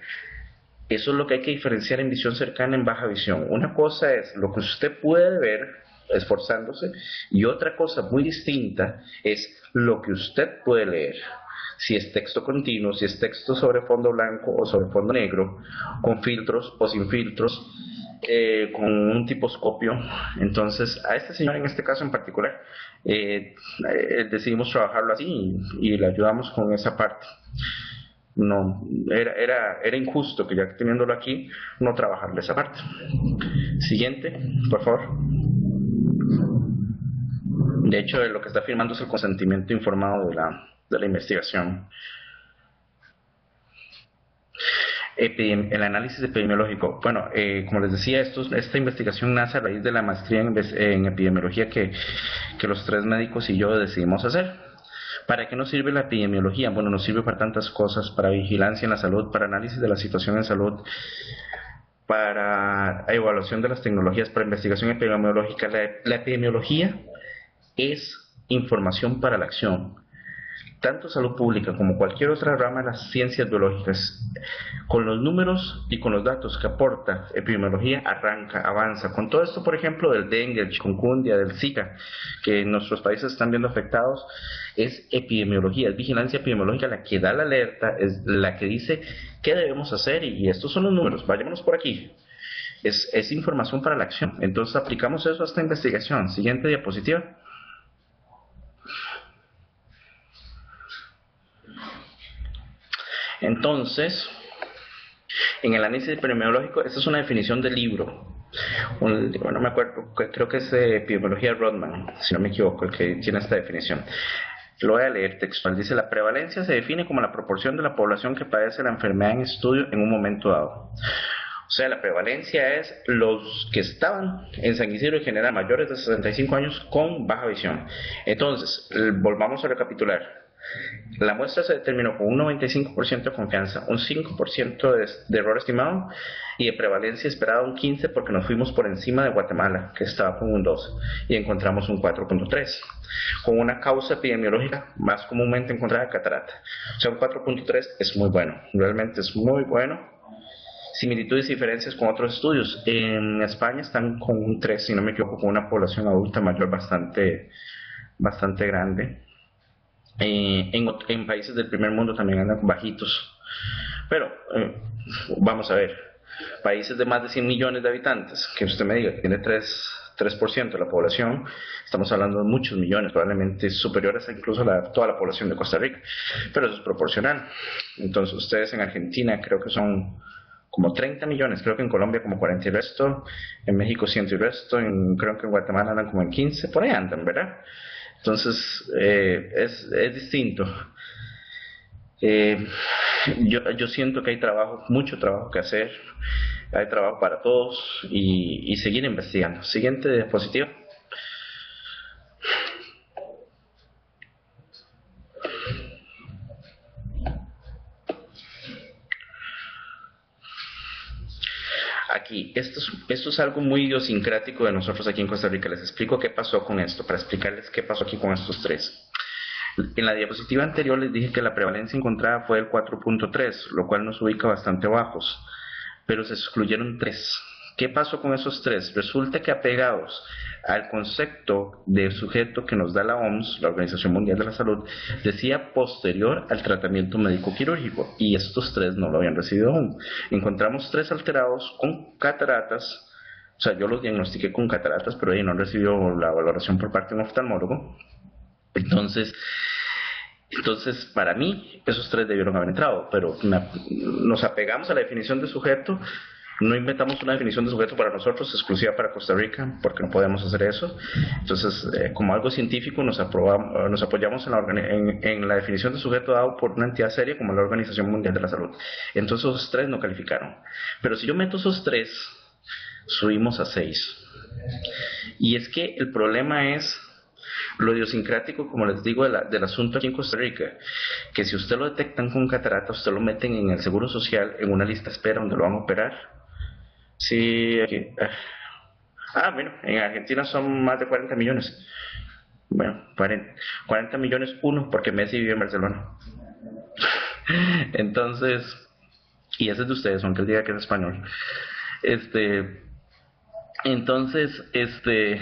Speaker 2: Eso es lo que hay que diferenciar en visión cercana en baja visión. Una cosa es lo que usted puede ver esforzándose y otra cosa muy distinta es lo que usted puede leer. Si es texto continuo, si es texto sobre fondo blanco o sobre fondo negro, con filtros o sin filtros, eh, con un tiposcopio. Entonces, a este señor en este caso en particular, eh, eh, decidimos trabajarlo así y le ayudamos con esa parte no era, era, era injusto que ya teniéndolo aquí no trabajarle esa parte. Siguiente, por favor. De hecho, lo que está firmando es el consentimiento informado de la, de la investigación. el análisis epidemiológico. Bueno, eh, como les decía, esto, esta investigación nace a raíz de la maestría en, en epidemiología que, que los tres médicos y yo decidimos hacer. ¿Para qué nos sirve la epidemiología? Bueno, nos sirve para tantas cosas, para vigilancia en la salud, para análisis de la situación en salud, para evaluación de las tecnologías, para investigación epidemiológica. La, epidemiología es información para la acción tanto salud pública como cualquier otra rama de las ciencias biológicas, con los números y con los datos que aporta epidemiología, arranca, avanza. Con todo esto, por ejemplo, del dengue, del chikungunya, del Zika, que en nuestros países están viendo afectados, es epidemiología, es vigilancia epidemiológica la que da la alerta, es la que dice qué debemos hacer y estos son los números, vayámonos por aquí. es, es información para la acción. Entonces aplicamos eso a esta investigación. Siguiente diapositiva. Entonces, en el análisis epidemiológico, esta es una definición del libro. Un, me acuerdo, creo que es de epidemiología Rodman, si no me equivoco, el que tiene esta definición. Lo voy a leer textual. Dice, la prevalencia se define como la proporción de la población que padece la enfermedad en estudio en un momento dado. O sea, la prevalencia es los que estaban en San Isidro en general mayores de 65 años con baja visión. Entonces, volvamos a recapitular. La muestra se determinó con un 95% de confianza, un 5% de, error estimado y de prevalencia esperada un 15% porque nos fuimos por encima de Guatemala, que estaba con un 2, y encontramos un 4.3, con una causa epidemiológica más comúnmente encontrada catarata. O sea, un 4.3 es muy bueno, realmente es muy bueno. Similitudes y diferencias con otros estudios. En España están con un 3, si no me equivoco, con una población adulta mayor bastante, bastante grande eh, en, países del primer mundo también andan bajitos. Pero eh, vamos a ver, países de más de 100 millones de habitantes, que usted me diga tiene 3, 3% de la población, estamos hablando de muchos millones, probablemente superiores a incluso a toda la población de Costa Rica, pero eso es proporcional. Entonces ustedes en Argentina creo que son como 30 millones, creo que en Colombia como 40 y resto, en México 100 y resto, en, creo que en Guatemala andan como en 15, por ahí andan, ¿verdad? Entonces, eh, es, es, distinto. Eh, yo, yo, siento que hay trabajo, mucho trabajo que hacer, hay trabajo para todos y, y seguir investigando. Siguiente diapositiva. aquí, esto es, algo muy idiosincrático de nosotros aquí en Costa Rica. Les explico qué pasó con esto, para explicarles qué pasó aquí con estos tres. En la diapositiva anterior les dije que la prevalencia encontrada fue el 4.3, lo cual nos ubica bastante bajos, pero se excluyeron tres. ¿Qué pasó con esos tres? Resulta que apegados al concepto de sujeto que nos da la OMS, la Organización Mundial de la Salud, decía posterior al tratamiento médico quirúrgico, y estos tres no lo habían recibido aún. Encontramos tres alterados con cataratas, o sea, yo los diagnostiqué con cataratas, pero ahí no recibió la valoración por parte de un oftalmólogo. Entonces, entonces, para mí, esos tres debieron haber entrado, pero nos apegamos a la definición de sujeto no inventamos una definición de sujeto para nosotros, exclusiva para Costa Rica, porque no podemos hacer eso. Entonces, eh, como algo científico, nos, aprobamos, nos apoyamos en la, en, la, definición de sujeto dado por una entidad seria como la Organización Mundial de la Salud. Entonces, esos tres no calificaron. Pero si yo meto esos tres, subimos a seis. Y es que el problema es lo idiosincrático, como les digo, del asunto aquí en Costa Rica, que si usted lo detectan con catarata, usted lo meten en el Seguro Social en una lista espera donde lo van a operar Sí, aquí. Ah, bueno, en Argentina son más de 40 millones. Bueno, 40, millones uno, porque Messi vive en Barcelona. Entonces, y ese es de ustedes, aunque él diga que es español. Este, entonces, este,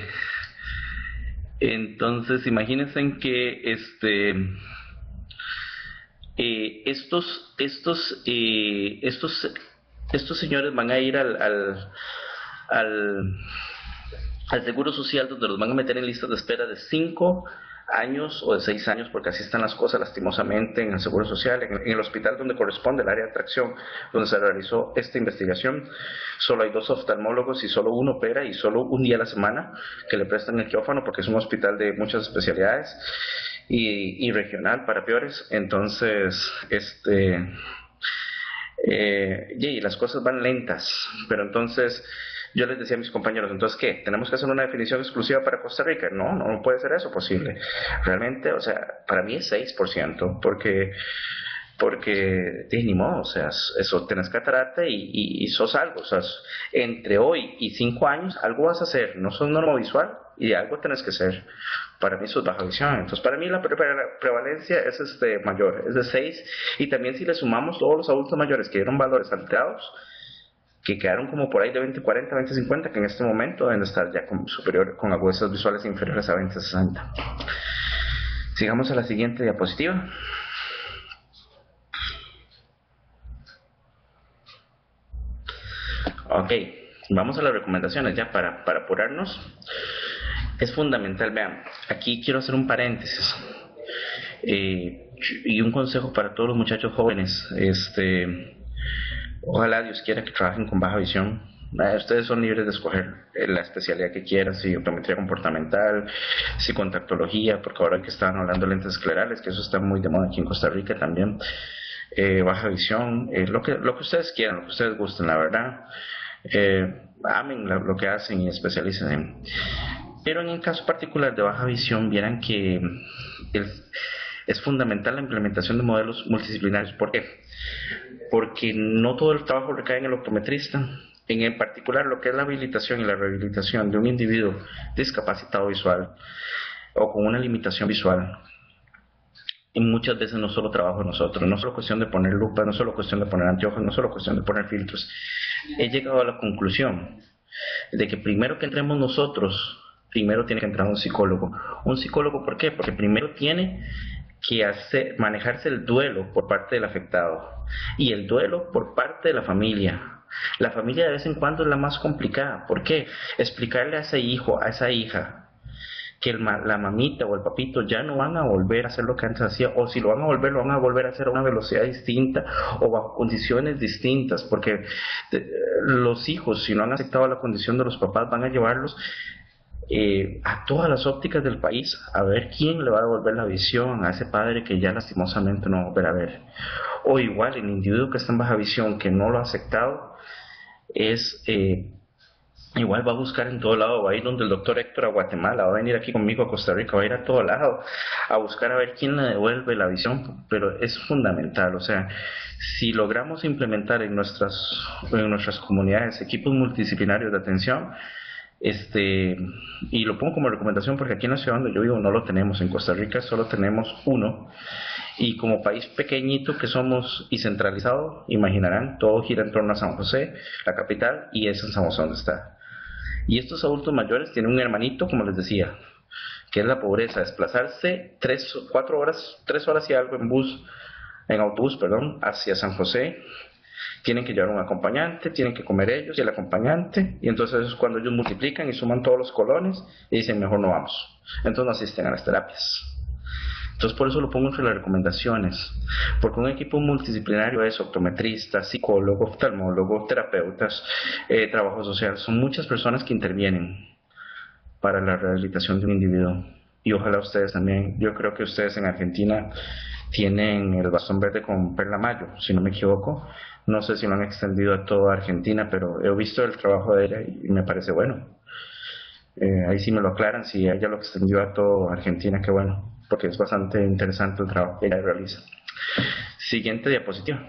Speaker 2: entonces, imagínense en que, este, eh, estos, estos, eh, estos estos señores van a ir al, al, al, Seguro Social donde los van a meter en listas de espera de 5 años o de 6 años, porque así están las cosas lastimosamente en el Seguro Social, en, el hospital donde corresponde el área de atracción, donde se realizó esta investigación. Solo hay dos oftalmólogos y solo uno opera y solo un día a la semana que le prestan el quirófano porque es un hospital de muchas especialidades y, y regional para peores. Entonces, este eh, y las cosas van lentas, pero entonces yo les decía a mis compañeros, entonces ¿qué? ¿Tenemos que hacer una definición exclusiva para Costa Rica? No, no puede ser eso posible. Realmente, o sea, para mí es 6%, porque porque ni modo, o sea, eso tenés catarata y, y, sos algo, o sea, entre hoy y cinco años algo vas a hacer, no sos visual y algo tenés que ser. Para mí eso es baja visión, entonces para mí la prevalencia es este mayor, es de 6 y también si le sumamos todos los adultos mayores que dieron valores alterados, que quedaron como por ahí de 20, 40, 20, 50, que en este momento deben estar ya con superior, con agudezas visuales inferiores a 20, 60. Sigamos a la siguiente diapositiva. Ok, vamos a las recomendaciones ya para, para apurarnos. Es fundamental, vean, aquí quiero hacer un paréntesis. Eh, y un consejo para todos los muchachos jóvenes. Este, ojalá Dios quiera que trabajen con baja visión. Eh, ustedes son libres de escoger eh, la especialidad que quieran, si optometría comportamental, si contactología, porque ahora que estaban hablando de lentes esclerales, que eso está muy de moda aquí en Costa Rica también, baja visión, lo, que, lo que ustedes quieran, lo que ustedes gusten, la verdad. Amen lo que hacen y especialicen. Pero en el caso particular de baja visión, vieran que es fundamental la implementación de modelos multidisciplinarios. ¿Por qué? Porque no todo el trabajo recae en el optometrista. En particular, lo que es la habilitación y la rehabilitación de un individuo discapacitado visual o con una limitación visual, muchas veces no solo trabajo nosotros, no solo cuestión de poner lupa, no solo cuestión de poner anteojos, no solo cuestión de poner filtros. He llegado a la conclusión de que primero que entremos nosotros primero tiene que entrar un psicólogo. Un psicólogo, ¿por qué? Porque primero tiene que hacer, manejarse el duelo por parte del afectado y el duelo por parte de la familia. La familia de vez en cuando es la más complicada. ¿Por qué? Explicarle a ese hijo, a esa hija, que la mamita o el papito ya no van a volver a hacer lo que antes hacía, o si lo van a volver, lo van a volver a hacer a una velocidad distinta o bajo condiciones distintas, porque eh, los hijos, si no han aceptado la condición de los papás, van a llevarlos eh, a todas las ópticas del país a ver quién le va a devolver la visión a ese padre que ya lastimosamente no va a volver a ver. O igual, el individuo que está en baja visión, que no lo ha aceptado, es eh, igual va a buscar en todo lado, va a ir donde el doctor Héctor a Guatemala, va a venir aquí conmigo a Costa Rica, va a ir a todo lado a buscar a ver quién le devuelve la visión, pero es fundamental, o sea, si logramos implementar en nuestras, en nuestras comunidades equipos multidisciplinarios de atención, este, y lo pongo como recomendación porque aquí en la ciudad donde yo vivo no lo tenemos. En Costa Rica solo tenemos uno. Y como país pequeñito que somos y centralizado, imaginarán, todo gira en torno a San José, la capital, y es en San José donde está. Y estos adultos mayores tienen un hermanito, como les decía, que es la pobreza, desplazarse tres, cuatro horas, tres horas y algo en bus, en autobús, perdón, hacia San José, tienen que llevar un acompañante, tienen que comer ellos y el acompañante, y entonces es cuando ellos multiplican y suman todos los colones y dicen mejor no vamos. Entonces no asisten a las terapias. Entonces por eso lo pongo entre las recomendaciones, porque un equipo multidisciplinario es optometrista, psicólogo, oftalmólogo, terapeutas, eh, trabajo social, son muchas personas que intervienen para la rehabilitación de un individuo. Y ojalá ustedes también, yo creo que ustedes en Argentina tienen el bastón verde con Perla Mayo, si no me equivoco, no sé si lo han extendido a toda Argentina, pero he visto el trabajo de ella y me parece bueno. Eh, ahí sí me lo aclaran, si ella lo extendió a toda Argentina, qué bueno, porque es bastante interesante el trabajo que ella realiza. Siguiente diapositiva.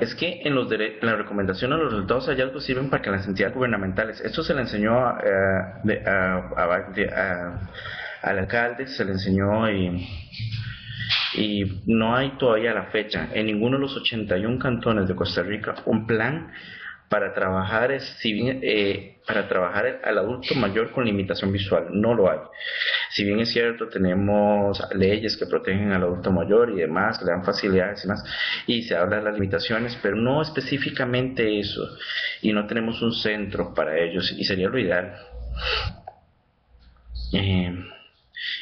Speaker 2: es que en, los en la recomendación los resultados hallazgos sirven para que las entidades gubernamentales, esto se le enseñó eh, al alcalde, se le enseñó y, y no hay todavía la fecha en ninguno de los 81 cantones de Costa Rica un plan para trabajar, si bien, eh, para trabajar al adulto mayor con limitación visual. No lo hay. Si bien es cierto, tenemos leyes que protegen al adulto mayor y demás, que le dan facilidades y demás, y se habla de las limitaciones, pero no específicamente eso. Y no tenemos un centro para ellos, y sería lo ideal. Eh,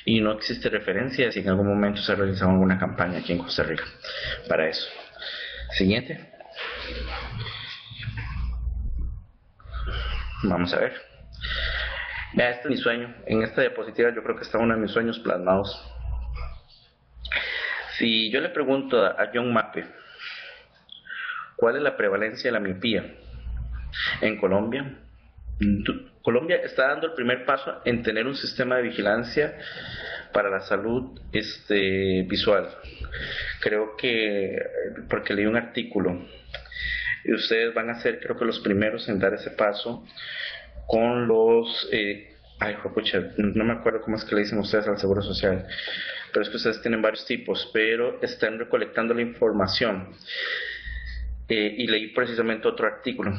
Speaker 2: y no existe referencia si en algún momento se ha realizado alguna campaña aquí en Costa Rica para eso. Siguiente. Vamos a ver. Este es mi sueño. En esta diapositiva yo creo que está uno de mis sueños plasmados. Si yo le pregunto a John Mappe, ¿cuál es la prevalencia de la miopía en Colombia? Colombia está dando el primer paso en tener un sistema de vigilancia para la salud este, visual. Creo que, porque leí un artículo y ustedes van a ser creo que los primeros en dar ese paso con los eh, ay no me acuerdo cómo es que le dicen ustedes al seguro social pero es que ustedes tienen varios tipos pero están recolectando la información eh, y leí precisamente otro artículo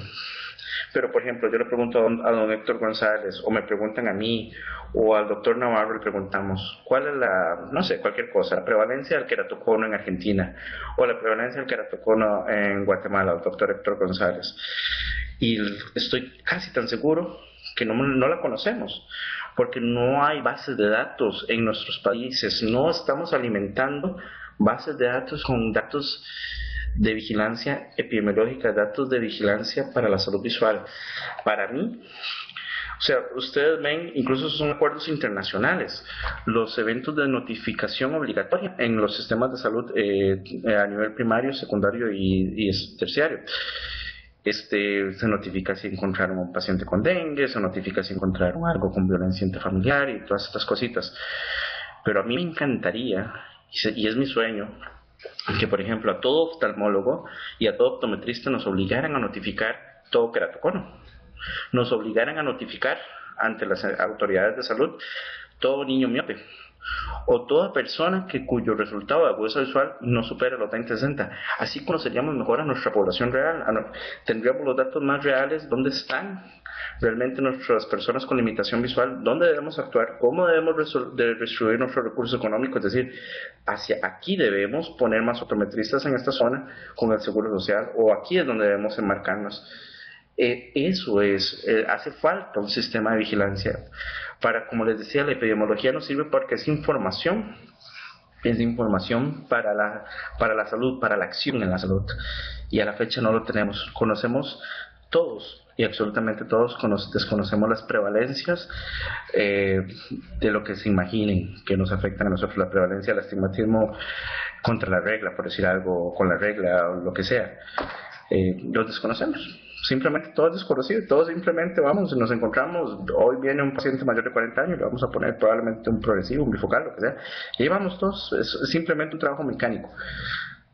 Speaker 2: Pero, por ejemplo, yo le pregunto a don, Héctor González, o me preguntan a mí, o al doctor Navarro, le preguntamos, ¿cuál es la, no sé, cualquier cosa, la prevalencia del queratocono en Argentina, o la prevalencia del queratocono en Guatemala, el doctor Héctor González? Y estoy casi tan seguro que no, no la conocemos, porque no hay bases de datos en nuestros países, no estamos alimentando bases de datos con datos de vigilancia epidemiológica, datos de vigilancia para la salud visual. Para mí, o sea, ustedes ven, incluso son acuerdos internacionales, los eventos de notificación obligatoria en los sistemas de salud eh, a nivel primario, secundario y, y terciario. Este, se notifica si encontraron un paciente con dengue, se notifica si encontraron algo con violencia intrafamiliar y todas estas cositas. Pero a mí me encantaría, y es mi sueño, que por ejemplo a todo oftalmólogo y a todo optometrista nos obligaran a notificar todo queratocono. Nos obligaran a notificar ante las autoridades de salud todo niño miope o toda persona que cuyo resultado de agudeza visual no supera los 20-60. Así conoceríamos mejor a nuestra población real, tendríamos los datos más reales, dónde están realmente nuestras personas con limitación visual, dónde debemos actuar, cómo debemos distribuir nuestros recursos económicos, es decir, hacia aquí debemos poner más optometristas en esta zona con el seguro social o aquí es donde debemos enmarcarnos. Eh, eso es, eh, hace falta un sistema de vigilancia para, como les decía, la epidemiología nos sirve porque es información, es información para la, para la salud, para la acción en la salud. Y a la fecha no lo tenemos. Conocemos todos y absolutamente todos desconocemos las prevalencias eh, de lo que se imaginen que nos afectan a nosotros, la prevalencia del astigmatismo contra la regla, por decir algo, con la regla o lo que sea. Eh, los desconocemos simplemente todo es desconocido, todos simplemente vamos, nos encontramos, hoy viene un paciente mayor de 40 años, le vamos a poner probablemente un progresivo, un bifocal, lo que sea, y vamos todos, es simplemente un trabajo mecánico.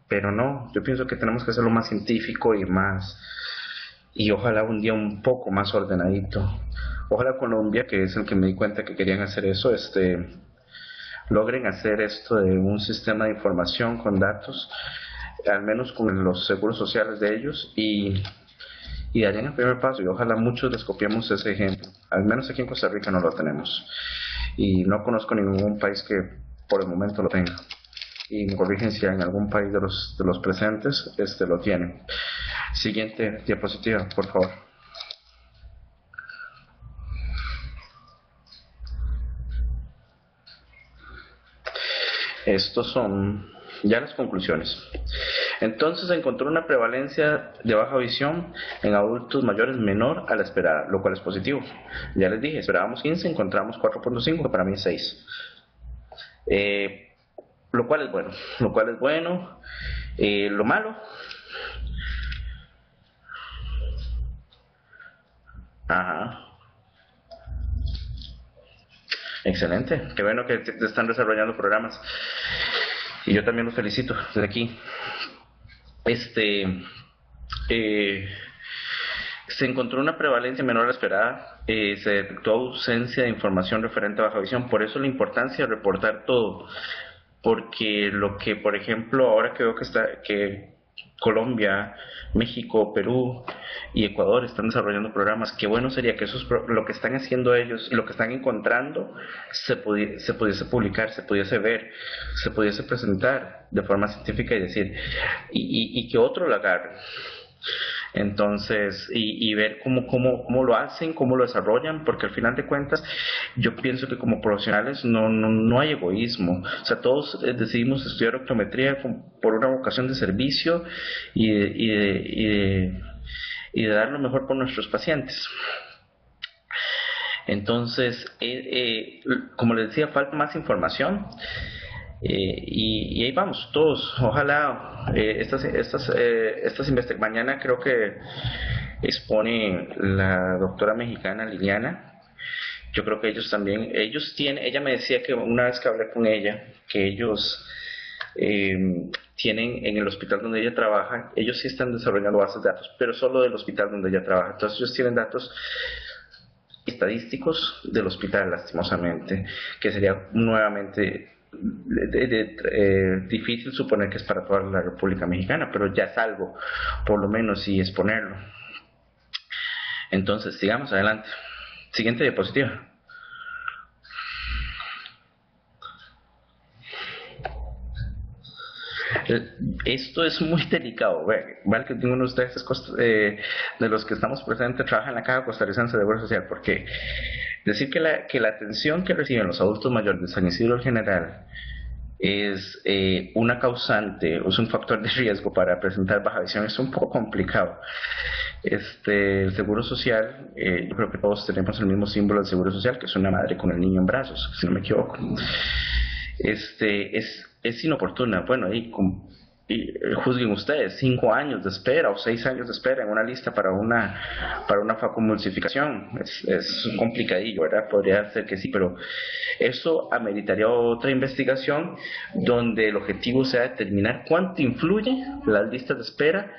Speaker 2: Pero no, yo pienso que tenemos que hacerlo más científico y más, y ojalá un día un poco más ordenadito. Ojalá Colombia, que es el que me di cuenta que querían hacer eso, este, logren hacer esto de un sistema de información con datos, al menos con los seguros sociales de ellos, y y darían el primer paso y ojalá muchos les copiemos ese ejemplo. Al menos aquí en Costa Rica no lo tenemos. Y no conozco ningún país que por el momento lo tenga. Y me corrigen si en algún país de los, de los presentes este, lo tienen. Siguiente diapositiva, por favor. Estos son ya las conclusiones. Entonces encontró una prevalencia de baja visión en adultos mayores menor a la esperada, lo cual es positivo. Ya les dije, esperábamos 15, encontramos 4.5, que para mí es 6. Eh, lo cual es bueno, lo cual es bueno. Eh, lo malo, Ajá. Excelente, qué bueno que te están desarrollando programas. Y yo también los felicito desde aquí. Este, eh, se encontró una prevalencia menor a la esperada, eh, se detectó ausencia de información referente a baja visión, por eso la importancia de reportar todo, porque lo que, por ejemplo, ahora que veo que está, que Colombia, México, Perú y Ecuador están desarrollando programas. Qué bueno sería que esos lo que están haciendo ellos y lo que están encontrando se, se pudiese publicar, se pudiese ver, se pudiese presentar de forma científica y decir, y, que otro lo. Entonces, y, ver cómo, cómo, cómo lo hacen, cómo lo desarrollan, porque al final de cuentas yo pienso que como profesionales no, no, no hay egoísmo. O sea, todos eh, decidimos estudiar optometría por una vocación de servicio y de, y de, y de, dar lo mejor por nuestros pacientes. Entonces, eh, eh, como les decía, falta más información. Eh, y, ahí vamos, todos. Ojalá eh, estas, estas, eh, estas. Mañana creo que expone la doctora mexicana Liliana. Yo creo que ellos también, ellos tienen, ella me decía que una vez que hablé con ella, que ellos tienen en el hospital donde ella trabaja, ellos sí están desarrollando bases de datos, pero solo del hospital donde ella trabaja. Entonces ellos tienen datos estadísticos del hospital, lastimosamente, que sería nuevamente de, eh, difícil suponer que es para toda la República Mexicana, pero ya es algo, por lo menos, y exponerlo. Entonces, sigamos adelante. Siguiente diapositiva. Esto es muy delicado. Vale que ninguno de ustedes eh, de los que estamos presentes trabaja en la Caja Costarricense de Seguro Social, porque decir que la, que la atención que reciben los adultos mayores de San Isidro en general es eh, una causante o es un factor de riesgo para presentar baja visión es un poco complicado. Este, el seguro social, eh, yo creo que todos tenemos el mismo símbolo del seguro social, que es una madre con el niño en brazos, si no me equivoco. Este, es, es inoportuna. Bueno, ahí y eh, juzguen ustedes, cinco años de espera o seis años de espera en una lista para una para una facomulsificación. Es, es complicadillo, ¿verdad? Podría ser que sí, pero eso ameritaría otra investigación donde el objetivo sea determinar cuánto influye las listas de espera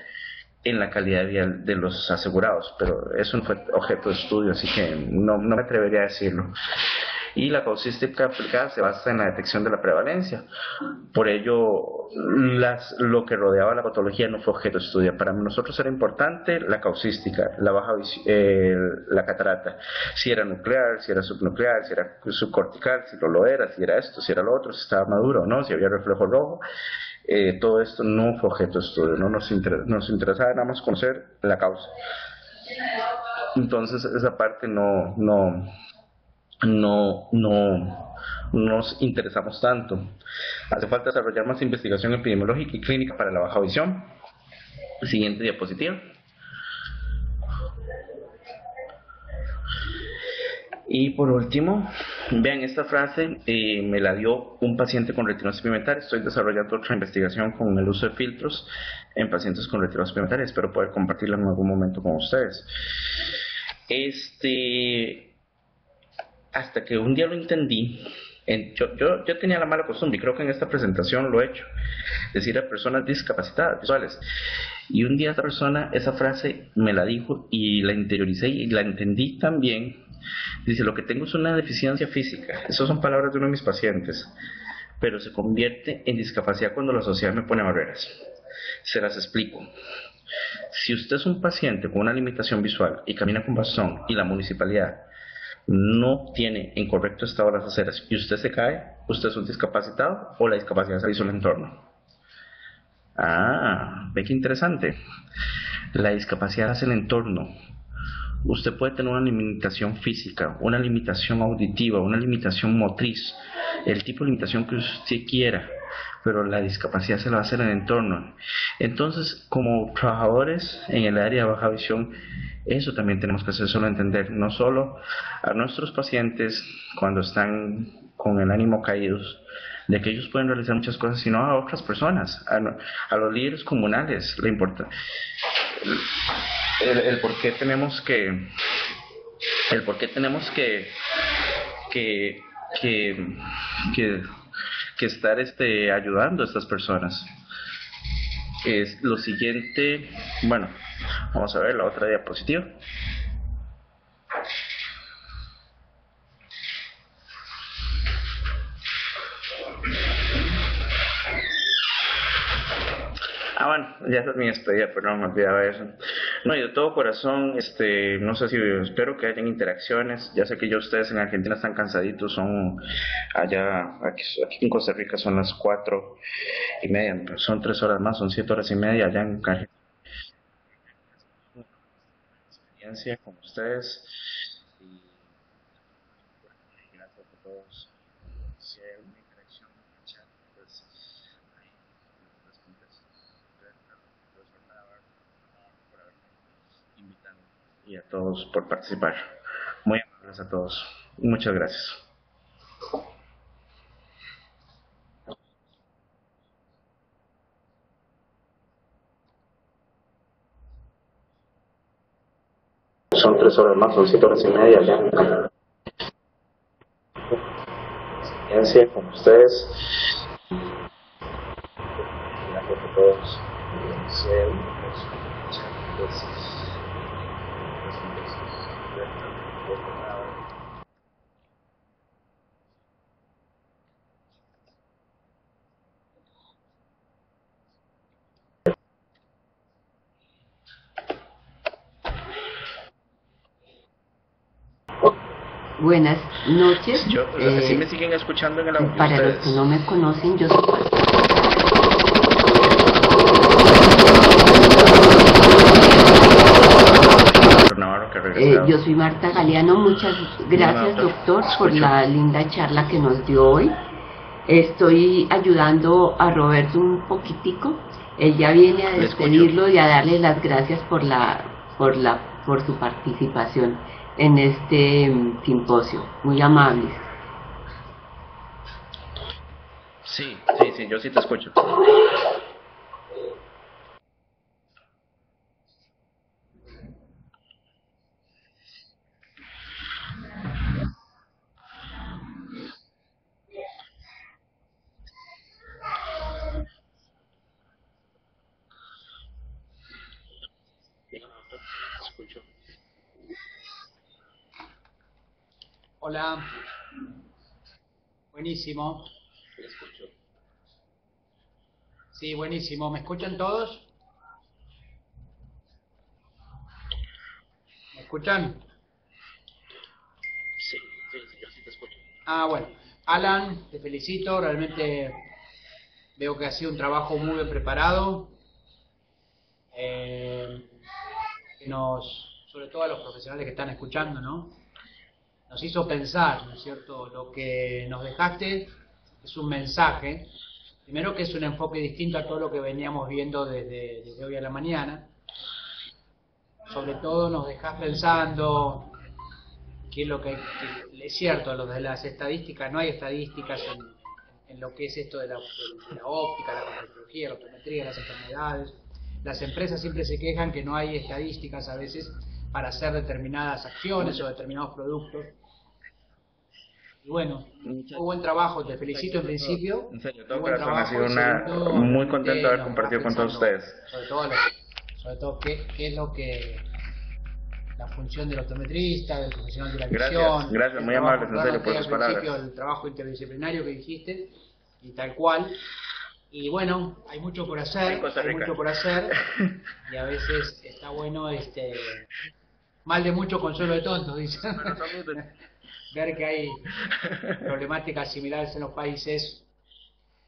Speaker 2: en la calidad de vida de los asegurados, pero eso no fue objeto de estudio, así que no, no me atrevería a decirlo y la causística aplicada se basa en la detección de la prevalencia. Por ello, las, lo que rodeaba la patología no fue objeto de estudio. Para nosotros era importante la causística, la baja eh, la catarata, si era nuclear, si era subnuclear, si era subcortical, si no lo era, si era esto, si era lo otro, si estaba maduro o no, si había reflejo rojo. Eh, todo esto no fue objeto de estudio, no nos, nos interesaba nada más conocer la causa. Entonces esa parte no, no, no, no nos interesamos tanto. Hace falta desarrollar más investigación epidemiológica y clínica para la baja visión. Siguiente diapositiva. Y por último, vean esta frase, eh, me la dio un paciente con retinosis pigmentaria. Estoy desarrollando otra investigación con el uso de filtros en pacientes con retinosis pigmentaria. Espero poder compartirla en algún momento con ustedes. Este, hasta que un día lo entendí. yo, tenía la mala costumbre, y creo que en esta presentación lo he hecho, decir a personas discapacitadas visuales. Y un día esa persona, esa frase me la dijo y la interioricé y la entendí también. Dice, lo que tengo es una deficiencia física. Esas son palabras de uno de mis pacientes. Pero se convierte en discapacidad cuando la sociedad me pone barreras. Se las explico. Si usted es un paciente con una limitación visual y camina con bastón y la municipalidad no tiene en correcto estado las aceras y usted se cae, usted es un discapacitado o la discapacidad se hizo el entorno. Ah, ve qué interesante. La discapacidad es el entorno. Usted puede tener una limitación física, una limitación auditiva, una limitación motriz, el tipo de limitación que usted quiera, pero la discapacidad se la va a hacer el entorno. Entonces, como trabajadores en el área de baja visión, eso también tenemos que hacer solo entender, no solo a nuestros pacientes cuando están con el ánimo caídos, de que ellos pueden realizar muchas cosas, sino a otras personas, a, los líderes comunales, le importa el, el, por qué tenemos que el por qué tenemos que, que, que que estar este, ayudando a estas personas. Es lo siguiente, bueno, vamos a ver la otra diapositiva. Ah, bueno, ya es mi despedida, pero no me olvidaba eso. No, y de todo corazón, este, no sé si espero que hayan interacciones. Ya sé que ya ustedes en Argentina están cansaditos, son allá, aquí, en Costa Rica son las cuatro y media, son tres horas más, son siete horas y media allá en Argentina. Con ustedes y gracias a todos. Si hay una interacción en el chat, pues ahí por haberme invitado y a todos por participar. Muy gracias a todos. Muchas gracias. Son tres horas más, son siete horas y media ya. Con ustedes. Gracias a todos.
Speaker 3: Buenas noches.
Speaker 2: Yo, o sea, eh, ¿sí me siguen escuchando en el audio
Speaker 3: Para ustedes? los que no me conocen, yo soy eh, yo soy Marta Galeano, muchas gracias doctor por la linda charla que nos dio hoy. Estoy ayudando a Roberto un poquitico. Él ya viene a despedirlo y a darle las gracias por la, por la, por su participación en este mm, simposio. Muy amables.
Speaker 2: Sí, sí, sí, yo sí te escucho.
Speaker 1: Hola. Buenísimo. Sí, buenísimo. ¿Me escuchan todos? ¿Me escuchan?
Speaker 2: Sí, sí, yo sí te escucho.
Speaker 1: Ah, bueno. Alan, te felicito. Realmente veo que ha sido un trabajo muy bien preparado. Eh, que nos, sobre todo a los profesionales que están escuchando, ¿no? Nos hizo pensar, ¿no es cierto? Lo que nos dejaste es un mensaje, primero que es un enfoque distinto a todo lo que veníamos viendo desde, hoy a la mañana, sobre todo nos dejas pensando que es lo que, es cierto, lo de las estadísticas, no hay estadísticas en, lo que es esto de la, óptica, la radiología, la optometría, las enfermedades. Las empresas siempre se quejan que no hay estadísticas a veces para hacer determinadas acciones o determinados productos. Y bueno, muy buen trabajo, te felicito en principio.
Speaker 2: En serio, todo corazón ha sido una, muy contento de haber compartido con todos ustedes.
Speaker 1: Sobre todo, sobre todo qué, qué, es lo que la función del optometrista, del profesional de la visión.
Speaker 2: Gracias, gracias, muy amables, en serio, por sus palabras.
Speaker 1: El trabajo interdisciplinario que dijiste, y tal cual. Y bueno, hay mucho por hacer, hay mucho por hacer, y a veces está bueno este Mal de mucho, consuelo de tontos, dice. Ver que hay problemáticas similares en los países.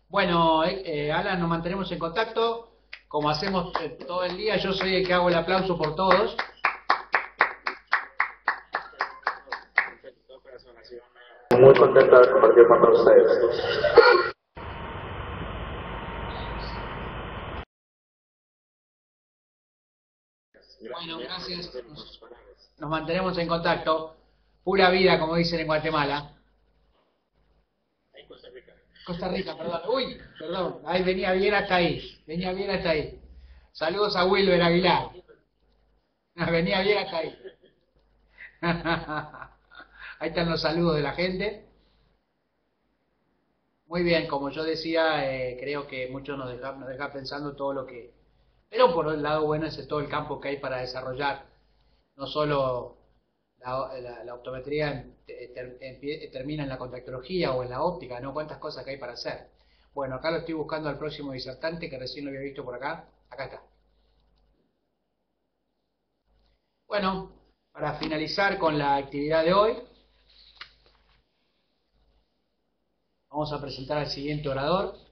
Speaker 1: Bueno, eh, eh, Alan, nos mantenemos en contacto. Como hacemos eh, todo el día, yo soy el que hago el aplauso por todos.
Speaker 2: Muy contento de haber compartido con todos ustedes.
Speaker 1: Bueno, gracias. Nos, mantenemos en contacto. Pura vida, como dicen en Guatemala. Costa Rica. Costa Rica, perdón. Uy, perdón. Ahí venía bien hasta ahí. Venía bien hasta ahí. Saludos a Wilber Aguilar. Venía bien hasta ahí. Ahí están los saludos de la gente. Muy bien, como yo decía, eh, creo que muchos nos deja pensando todo lo que pero por el lado bueno es todo el campo que hay para desarrollar. No solo la, optometría termina en la contactología o en la óptica, ¿no? Cuántas cosas que hay para hacer. Bueno, acá lo estoy buscando al próximo disertante que recién lo había visto por acá. Acá está. Bueno, para finalizar con la actividad de hoy, vamos a presentar al siguiente orador.